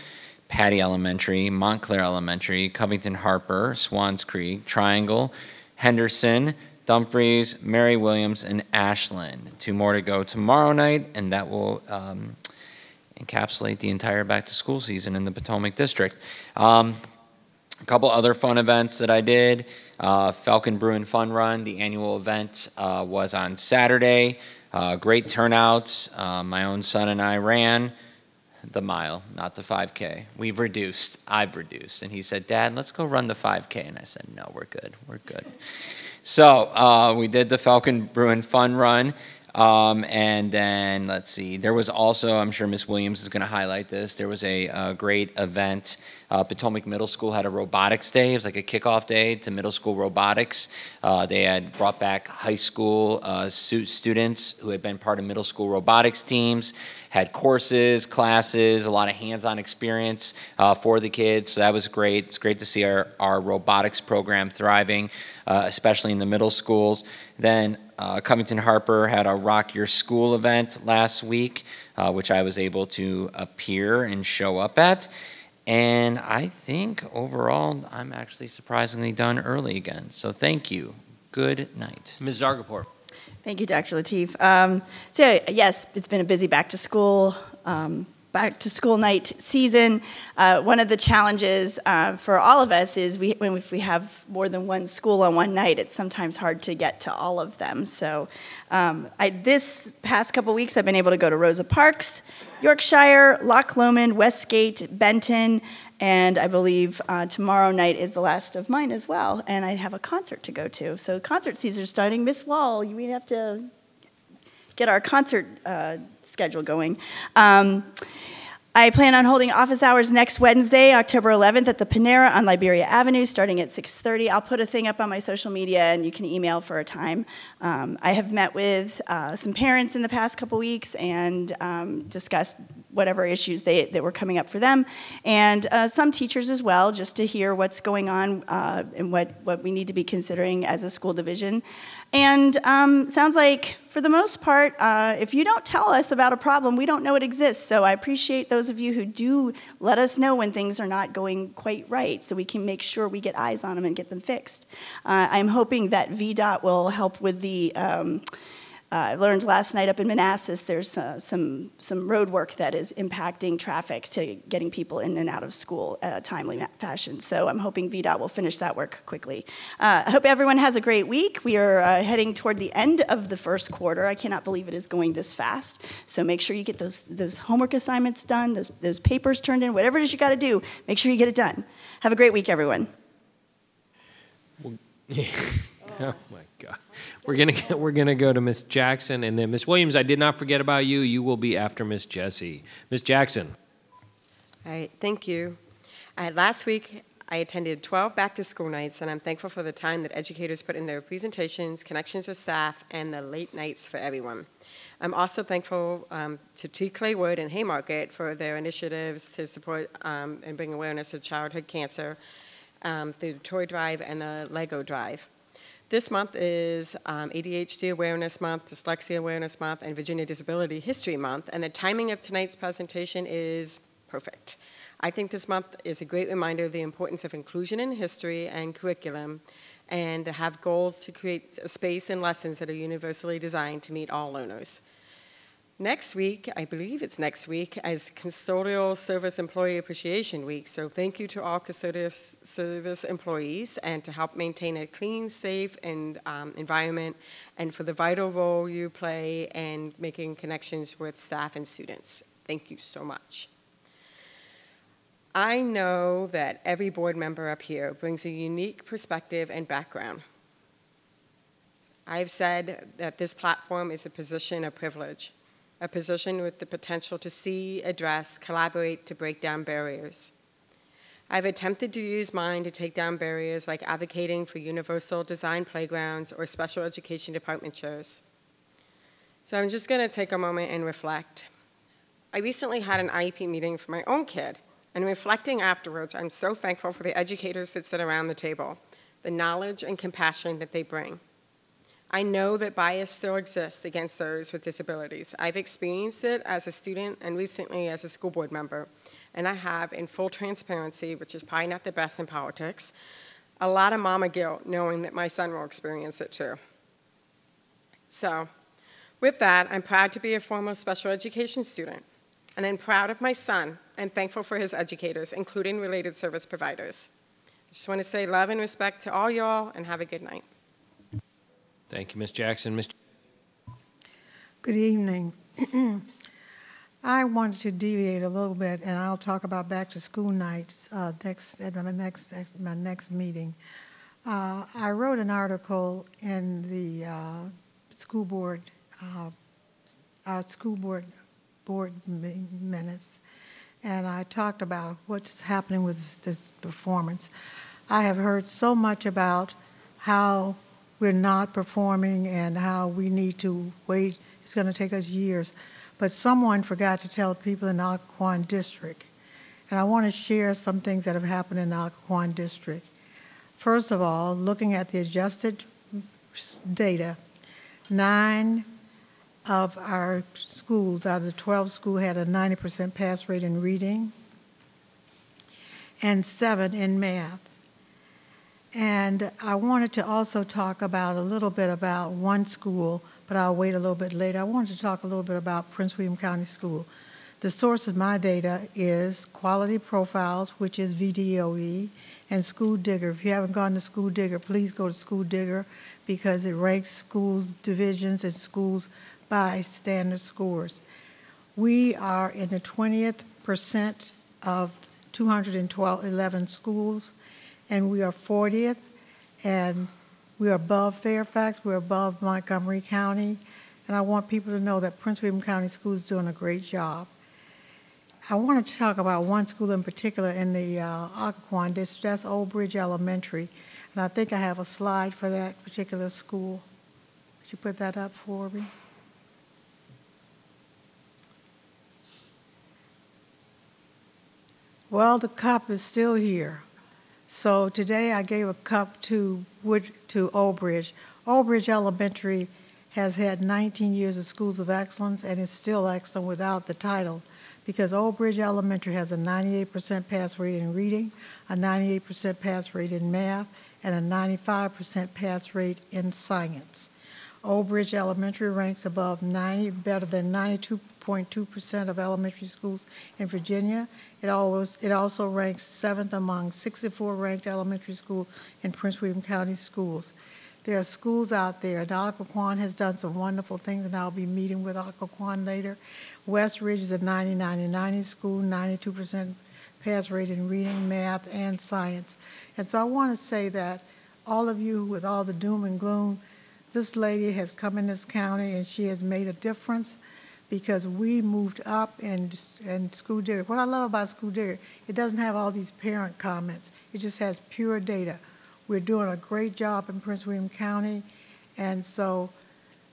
Pattie Elementary, Montclair Elementary, Covington Harper, Swans Creek, Triangle, Henderson, Dumfries, Mary Williams, and Ashland. Two more to go tomorrow night, and that will um, encapsulate the entire back to school season in the Potomac District. Um, a couple other fun events that I did. Uh, Falcon Bruin Fun Run, the annual event, uh, was on Saturday. Uh, great turnout. Uh, my own son and I ran the mile, not the 5K. We've reduced. I've reduced. And he said, Dad, let's go run the 5K. And I said, No, we're good. We're good. So uh, we did the Falcon Bruin Fun Run. Um, and then let's see, there was also, I'm sure Miss Williams is going to highlight this, there was a, a great event. Uh, Potomac Middle School had a robotics day. It was like a kickoff day to middle school robotics. Uh, they had brought back high school uh, students who had been part of middle school robotics teams had courses, classes, a lot of hands-on experience uh, for the kids. So that was great. It's great to see our, our robotics program thriving, uh, especially in the middle schools. Then uh, Covington Harper had a Rock Your School event last week, uh, which I was able to appear and show up at. And I think overall, I'm actually surprisingly done early again. So thank you. Good night. Ms. Zargarpur. Thank you, Dr. Lateef. Um, so yes, it's been a busy back to school, um, back to school night season. Uh, one of the challenges uh, for all of us is we, if we have more than one school on one night, it's sometimes hard to get to all of them. So um, I, this past couple weeks, I've been able to go to Rosa Parks, Yorkshire, Loch Lomond, Westgate, Benton, and I believe uh, tomorrow night is the last of mine as well. And I have a concert to go to. So concert season is starting. Miss Wall, we have to get our concert uh, schedule going. Um, I plan on holding office hours next Wednesday, October 11th at the Panera on Liberia Avenue, starting at 6.30. I'll put a thing up on my social media and you can email for a time. Um, I have met with uh, some parents in the past couple weeks and um, discussed whatever issues they, that were coming up for them, and uh, some teachers as well, just to hear what's going on uh, and what, what we need to be considering as a school division. And um, sounds like, for the most part, uh, if you don't tell us about a problem, we don't know it exists. So I appreciate those of you who do let us know when things are not going quite right so we can make sure we get eyes on them and get them fixed. Uh, I'm hoping that VDOT will help with the um, I learned last night up in Manassas there's uh, some, some road work that is impacting traffic to getting people in and out of school at a timely fashion. So I'm hoping VDOT will finish that work quickly. Uh, I hope everyone has a great week. We are uh, heading toward the end of the first quarter. I cannot believe it is going this fast. So make sure you get those, those homework assignments done, those, those papers turned in, whatever it is you got to do, make sure you get it done. Have a great week, everyone. Well, Oh, my God. We're going to, we're to go to Miss Jackson, and then Miss Williams, I did not forget about you. You will be after Miss Jessie. Miss Jackson. All right, thank you. Uh, last week, I attended 12 back-to-school nights, and I'm thankful for the time that educators put in their presentations, connections with staff, and the late nights for everyone. I'm also thankful um, to T. Clay Wood and Haymarket for their initiatives to support um, and bring awareness of childhood cancer um, through the Toy Drive and the Lego Drive. This month is um, ADHD Awareness Month, Dyslexia Awareness Month, and Virginia Disability History Month, and the timing of tonight's presentation is perfect. I think this month is a great reminder of the importance of inclusion in history and curriculum, and to have goals to create a space and lessons that are universally designed to meet all learners. Next week, I believe it's next week, is Custodial Service Employee Appreciation Week. So thank you to all custodial service employees and to help maintain a clean, safe, and um, environment, and for the vital role you play in making connections with staff and students. Thank you so much. I know that every board member up here brings a unique perspective and background. I've said that this platform is a position of privilege a position with the potential to see, address, collaborate to break down barriers. I've attempted to use mine to take down barriers like advocating for universal design playgrounds or special education department chairs. So I'm just going to take a moment and reflect. I recently had an IEP meeting for my own kid, and reflecting afterwards, I'm so thankful for the educators that sit around the table, the knowledge and compassion that they bring. I know that bias still exists against those with disabilities. I've experienced it as a student and recently as a school board member. And I have, in full transparency, which is probably not the best in politics, a lot of mama guilt knowing that my son will experience it too. So, with that, I'm proud to be a former special education student. And I'm proud of my son and thankful for his educators, including related service providers. I just want to say love and respect to all y'all and have a good night. Thank you, Ms. Jackson. Mr. Good evening. I wanted to deviate a little bit, and I'll talk about back to school nights uh, next at my next my next meeting. Uh, I wrote an article in the uh, school board uh, our school board board minutes, and I talked about what's happening with this performance. I have heard so much about how we're not performing and how we need to wait. It's going to take us years. But someone forgot to tell people in the Occoquan district. And I want to share some things that have happened in the Occoquan district. First of all, looking at the adjusted data, nine of our schools out of the 12 schools had a 90% pass rate in reading and seven in math. And I wanted to also talk about a little bit about one school, but I'll wait a little bit later. I wanted to talk a little bit about Prince William County School. The source of my data is Quality Profiles, which is VDOE, and SchoolDigger. If you haven't gone to SchoolDigger, please go to SchoolDigger because it ranks school divisions, and schools by standard scores. We are in the 20th percent of 212 11 schools and we are 40th, and we're above Fairfax, we're above Montgomery County, and I want people to know that Prince William County Schools is doing a great job. I want to talk about one school in particular in the uh, Occoquan district, that's Old Bridge Elementary, and I think I have a slide for that particular school. Could you put that up for me? Well, the cup is still here. So today I gave a cup to Wood to Old Bridge. Old Bridge Elementary has had 19 years of schools of excellence and is still excellent without the title because Old Bridge Elementary has a 98% pass rate in reading, a 98% pass rate in math, and a 95% pass rate in science. Old Bridge Elementary ranks above 90, better than 92.2% of elementary schools in Virginia it, always, it also ranks seventh among 64 ranked elementary schools in Prince William County schools. There are schools out there, and Occoquan has done some wonderful things, and I'll be meeting with Occoquan later. Westridge is a 90-90-90 school, 92% pass rate in reading, math, and science. And so I want to say that all of you with all the doom and gloom, this lady has come in this county and she has made a difference because we moved up and, in school district. What I love about school district, it doesn't have all these parent comments. It just has pure data. We're doing a great job in Prince William County, and so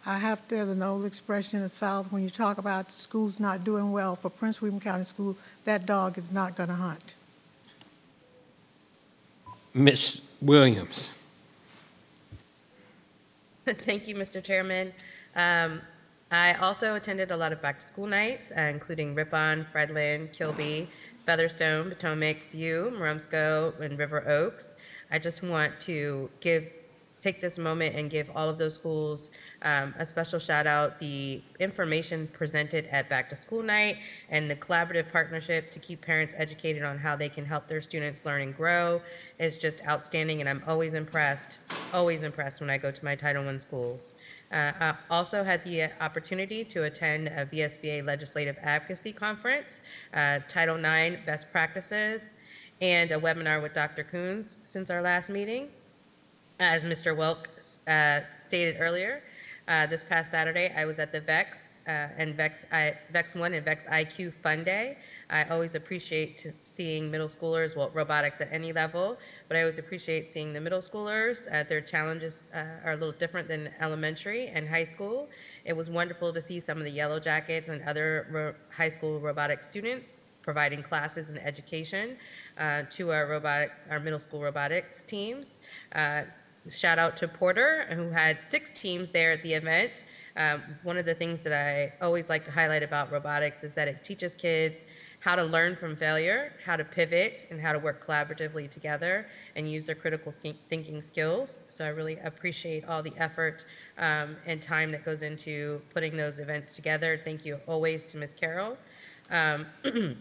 I have, to, there's an old expression in the South, when you talk about schools not doing well for Prince William County School, that dog is not gonna hunt. Ms. Williams. Thank you, Mr. Chairman. Um, I also attended a lot of back-to-school nights, uh, including Rippon, Fredlin, Kilby, Featherstone, Potomac, View, Marumsco, and River Oaks. I just want to give take this moment and give all of those schools um, a special shout out. The information presented at Back to School Night and the collaborative partnership to keep parents educated on how they can help their students learn and grow is just outstanding. And I'm always impressed, always impressed when I go to my Title I schools. Uh, I also had the opportunity to attend a VSBA Legislative Advocacy Conference, uh, Title IX Best Practices, and a webinar with Dr. Coons since our last meeting. As Mr. Wilk uh, stated earlier, uh, this past Saturday, I was at the VEX uh, and VEX, I, VEX 1 and VEX IQ Fun Day. I always appreciate seeing middle schoolers, well, robotics at any level, but I always appreciate seeing the middle schoolers. Uh, their challenges uh, are a little different than elementary and high school. It was wonderful to see some of the Yellow Jackets and other high school robotic students providing classes and education uh, to our robotics, our middle school robotics teams. Shout out to Porter, who had six teams there at the event. Um, one of the things that I always like to highlight about robotics is that it teaches kids how to learn from failure, how to pivot, and how to work collaboratively together and use their critical thinking skills. So I really appreciate all the effort um, and time that goes into putting those events together. Thank you always to Ms. Carroll. Um,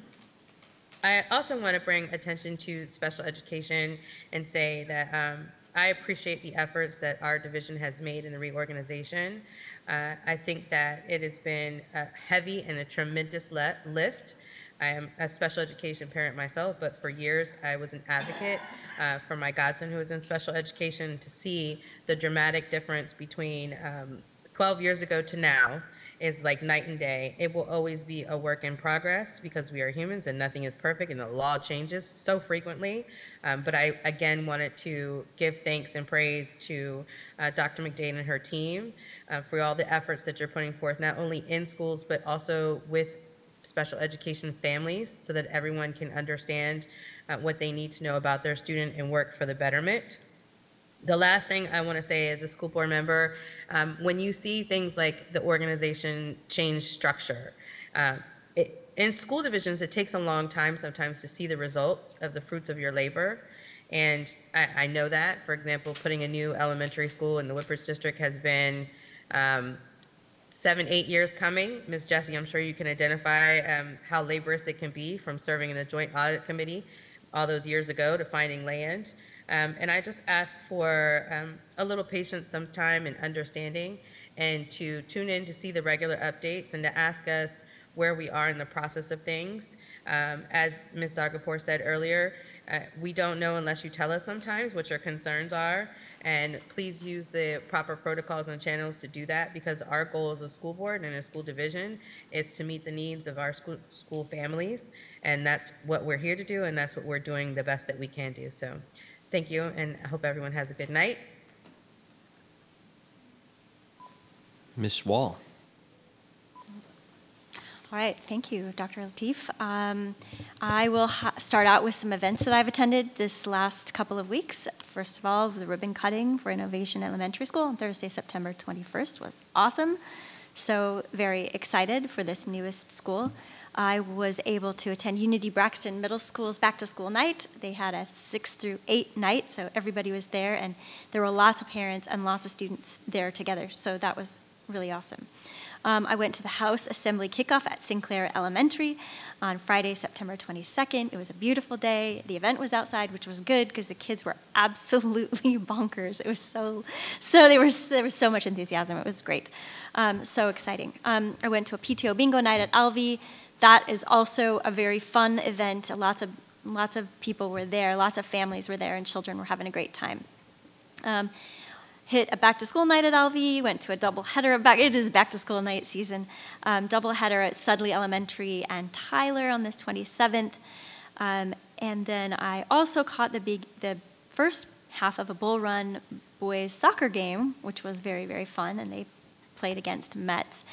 I also want to bring attention to special education and say that um, I appreciate the efforts that our division has made in the reorganization. Uh, I think that it has been a heavy and a tremendous le- lift. I am a special education parent myself, but for years I was an advocate uh, for my godson who was in special education to see the dramatic difference between um, 12 years ago to now is like night and day. It will always be a work in progress because we are humans and nothing is perfect and the law changes so frequently. Um, but I again wanted to give thanks and praise to uh, Dr. McDade and her team uh, for all the efforts that you're putting forth, not only in schools but also with special education families so that everyone can understand uh, what they need to know about their student and work for the betterment. The last thing I want to say as a school board member, um, when you see things like the organization change structure, uh, it, in school divisions, it takes a long time sometimes to see the results of the fruits of your labor. And I, I know that. For example, putting a new elementary school in the Whippers District has been um, seven, eight years coming. Ms. Jessie, I'm sure you can identify um, how laborious it can be from serving in the Joint Audit Committee all those years ago to finding land. Um, and I just ask for um, a little patience some time, and understanding and to tune in to see the regular updates and to ask us where we are in the process of things. Um, as Ms. Zargarpur said earlier, uh, we don't know unless you tell us sometimes what your concerns are. And please use the proper protocols and channels to do that because our goal as a school board and a school division is to meet the needs of our school, school families. And that's what we're here to do, and that's what we're doing the best that we can do. So Thank you, and I hope everyone has a good night. Ms. Wall. All right, thank you, Dr. Lateef. Um, I will start out with some events that I've attended this last couple of weeks. First of all, the ribbon cutting for Innovation Elementary School on Thursday, September 21st was awesome. So, very excited for this newest school. I was able to attend Unity Braxton Middle School's back to school night. They had a six through eight night, so everybody was there, and there were lots of parents and lots of students there together. So that was really awesome. Um, I went to the House Assembly kickoff at Sinclair Elementary on Friday, September 22nd. It was a beautiful day. The event was outside, which was good because the kids were absolutely bonkers. It was so, so they were there was so much enthusiasm. It was great, um, so exciting. Um, I went to a PTO bingo night at Alvey that is also a very fun event. Lots of lots of people were there, lots of families were there, and children were having a great time. Um, hit a back to school night at Alvey, went to a double header. Back, it is back to school night season. Um, double header at Sudley Elementary and Tyler on the 27th. Um, and then I also caught the big, the first half of a Bull Run boys soccer game, which was very, very fun, and they played against Mets.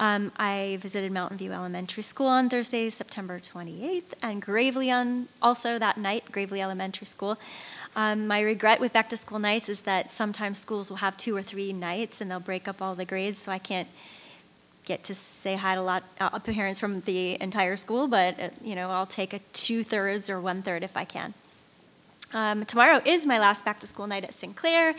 Um, I visited Mountain View Elementary School on Thursday, September 28th, and Gravely on also that night, Gravely Elementary School. Um, my regret with back to school nights is that sometimes schools will have two or three nights and they'll break up all the grades, so I can't get to say hi to a lot uh, parents from the entire school, but uh, you know I'll take a two thirds or one third if I can. Um, tomorrow is my last back to school night at Sinclair,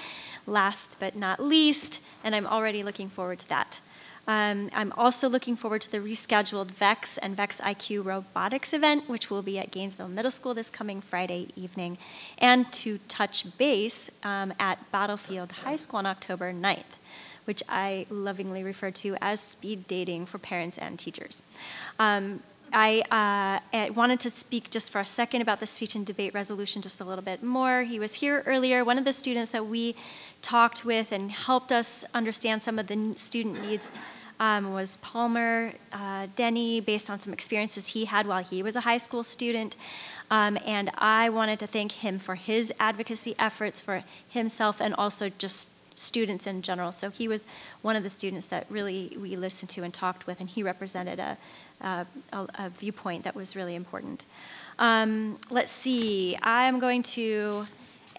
last but not least, and I'm already looking forward to that. Um, I'm also looking forward to the rescheduled VEX and VEX IQ robotics event, which will be at Gainesville Middle School this coming Friday evening, and to touch base um, at Battlefield High School on October 9th, which I lovingly refer to as speed dating for parents and teachers. Um, I, uh, I wanted to speak just for a second about the speech and debate resolution just a little bit more. He was here earlier. One of the students that we talked with and helped us understand some of the student needs um, was Palmer uh, Denny, based on some experiences he had while he was a high school student. Um, and I wanted to thank him for his advocacy efforts for himself and also just students in general. So he was one of the students that really we listened to and talked with, and he represented a, a, a viewpoint that was really important. Um, let's see, I'm going to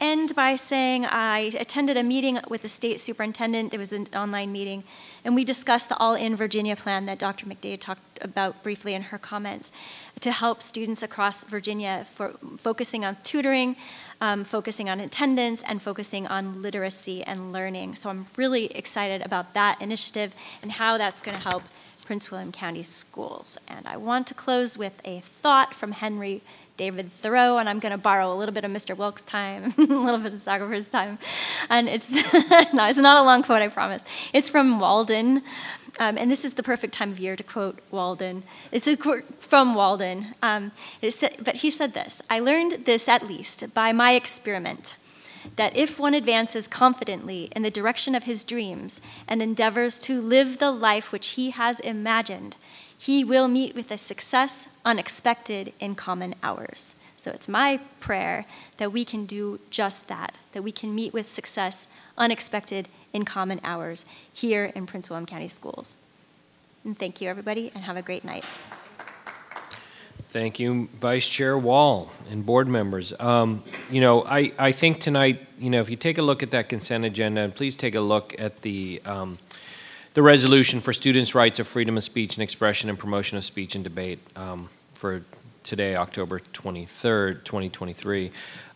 end by saying I attended a meeting with the state superintendent. It was an online meeting and we discussed the All In Virginia plan that Dr. McDade talked about briefly in her comments to help students across Virginia for focusing on tutoring, um, focusing on attendance, and focusing on literacy and learning. So I'm really excited about that initiative and how that's going to help Prince William County schools. And I want to close with a thought from Henry David Thoreau, and I'm going to borrow a little bit of Mr. Wilk's time, a little bit of Zargarpur's time. And it's, no, it's not a long quote, I promise. It's from Walden, um, and this is the perfect time of year to quote Walden. It's a quote from Walden. Um, but he said this I learned this at least by my experiment that if one advances confidently in the direction of his dreams and endeavors to live the life which he has imagined, he will meet with a success unexpected in common hours. So it's my prayer that we can do just that, that we can meet with success unexpected in common hours here in Prince William County Schools. And thank you, everybody, and have a great night. Thank you, Vice Chair Wall and board members. Um, you know, I, I think tonight, you know, if you take a look at that consent agenda, and please take a look at the um, the resolution for students' rights of freedom of speech and expression and promotion of speech and debate um, for today, October 23rd, 2023.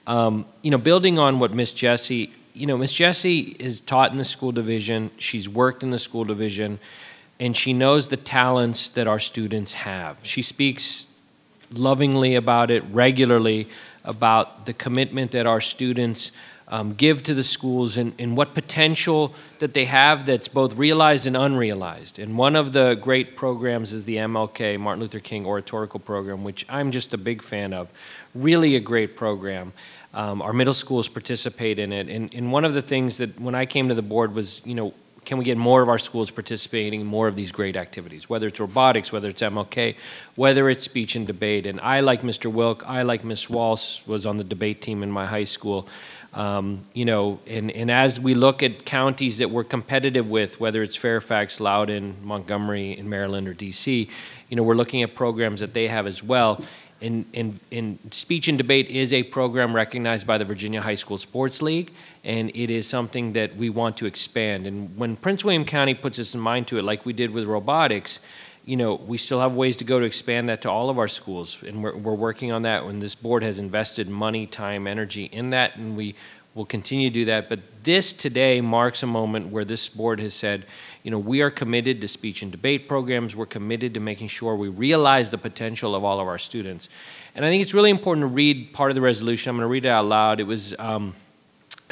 Um, you know, building on what Miss Jessie, you know, Miss Jessie is taught in the school division, she's worked in the school division, and she knows the talents that our students have. She speaks lovingly about it regularly, about the commitment that our students um, give to the schools and, and what potential that they have that's both realized and unrealized. And one of the great programs is the MLK, Martin Luther King Oratorical Program, which I'm just a big fan of. Really a great program. Um, our middle schools participate in it. And, and one of the things that when I came to the board was, you know, can we get more of our schools participating in more of these great activities, whether it's robotics, whether it's MLK, whether it's speech and debate. And I, like Mr. Wilk, I, like Miss Walsh, was on the debate team in my high school. Um, you know, and, and as we look at counties that we're competitive with, whether it's Fairfax, Loudoun, Montgomery in Maryland, or DC, you know, we're looking at programs that they have as well. And, and, and speech and debate is a program recognized by the Virginia High School Sports League, and it is something that we want to expand. And when Prince William County puts us in mind to it, like we did with robotics, you know, we still have ways to go to expand that to all of our schools, and we're, we're working on that. And this board has invested money, time, energy in that, and we will continue to do that. But this today marks a moment where this board has said, you know, we are committed to speech and debate programs. We're committed to making sure we realize the potential of all of our students. And I think it's really important to read part of the resolution. I'm going to read it out loud. It was. Um,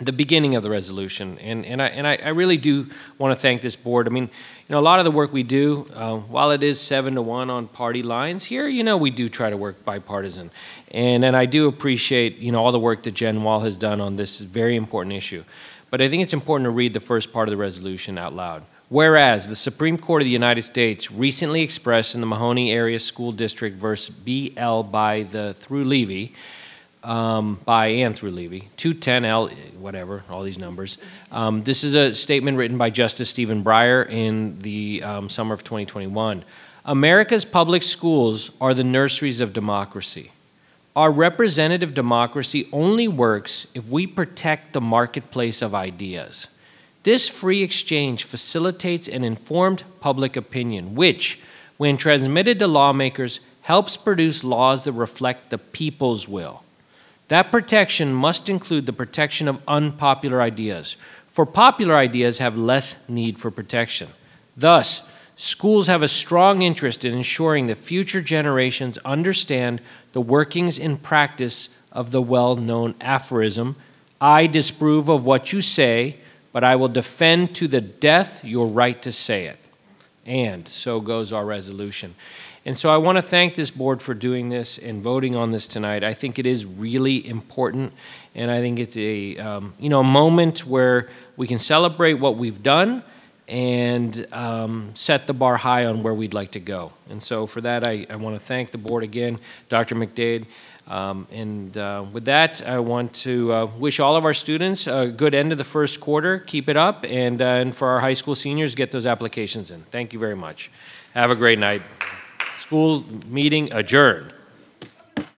the beginning of the resolution. And, and, I, and I, I really do want to thank this board. I mean, you know, a lot of the work we do, uh, while it is seven to one on party lines here, you know, we do try to work bipartisan. And, and I do appreciate, you know, all the work that Jen Wall has done on this very important issue. but I think it's important to read the first part of the resolution out loud. Whereas the Supreme Court of the United States recently expressed in the Mahanoy Area School District versus BL by the through Levy, um, by and through Levy, 210L, whatever, all these numbers. Um, this is a statement written by Justice Stephen Breyer in the um, summer of 2021. America's public schools are the nurseries of democracy. Our representative democracy only works if we protect the marketplace of ideas. This free exchange facilitates an informed public opinion, which, when transmitted to lawmakers, helps produce laws that reflect the people's will. That protection must include the protection of unpopular ideas, for popular ideas have less need for protection. Thus, schools have a strong interest in ensuring that future generations understand the workings in practice of the well known aphorism I disapprove of what you say, but I will defend to the death your right to say it. And so goes our resolution. And so I want to thank this board for doing this and voting on this tonight. I think it is really important, and I think it's a um, you know a moment where we can celebrate what we've done and um, set the bar high on where we'd like to go. And so for that, I, I want to thank the board again, Dr. McDade. Um, and uh, with that, I want to uh, wish all of our students a good end of the first quarter. Keep it up. And, uh, and for our high school seniors, get those applications in. Thank you very much. Have a great night. School meeting adjourned.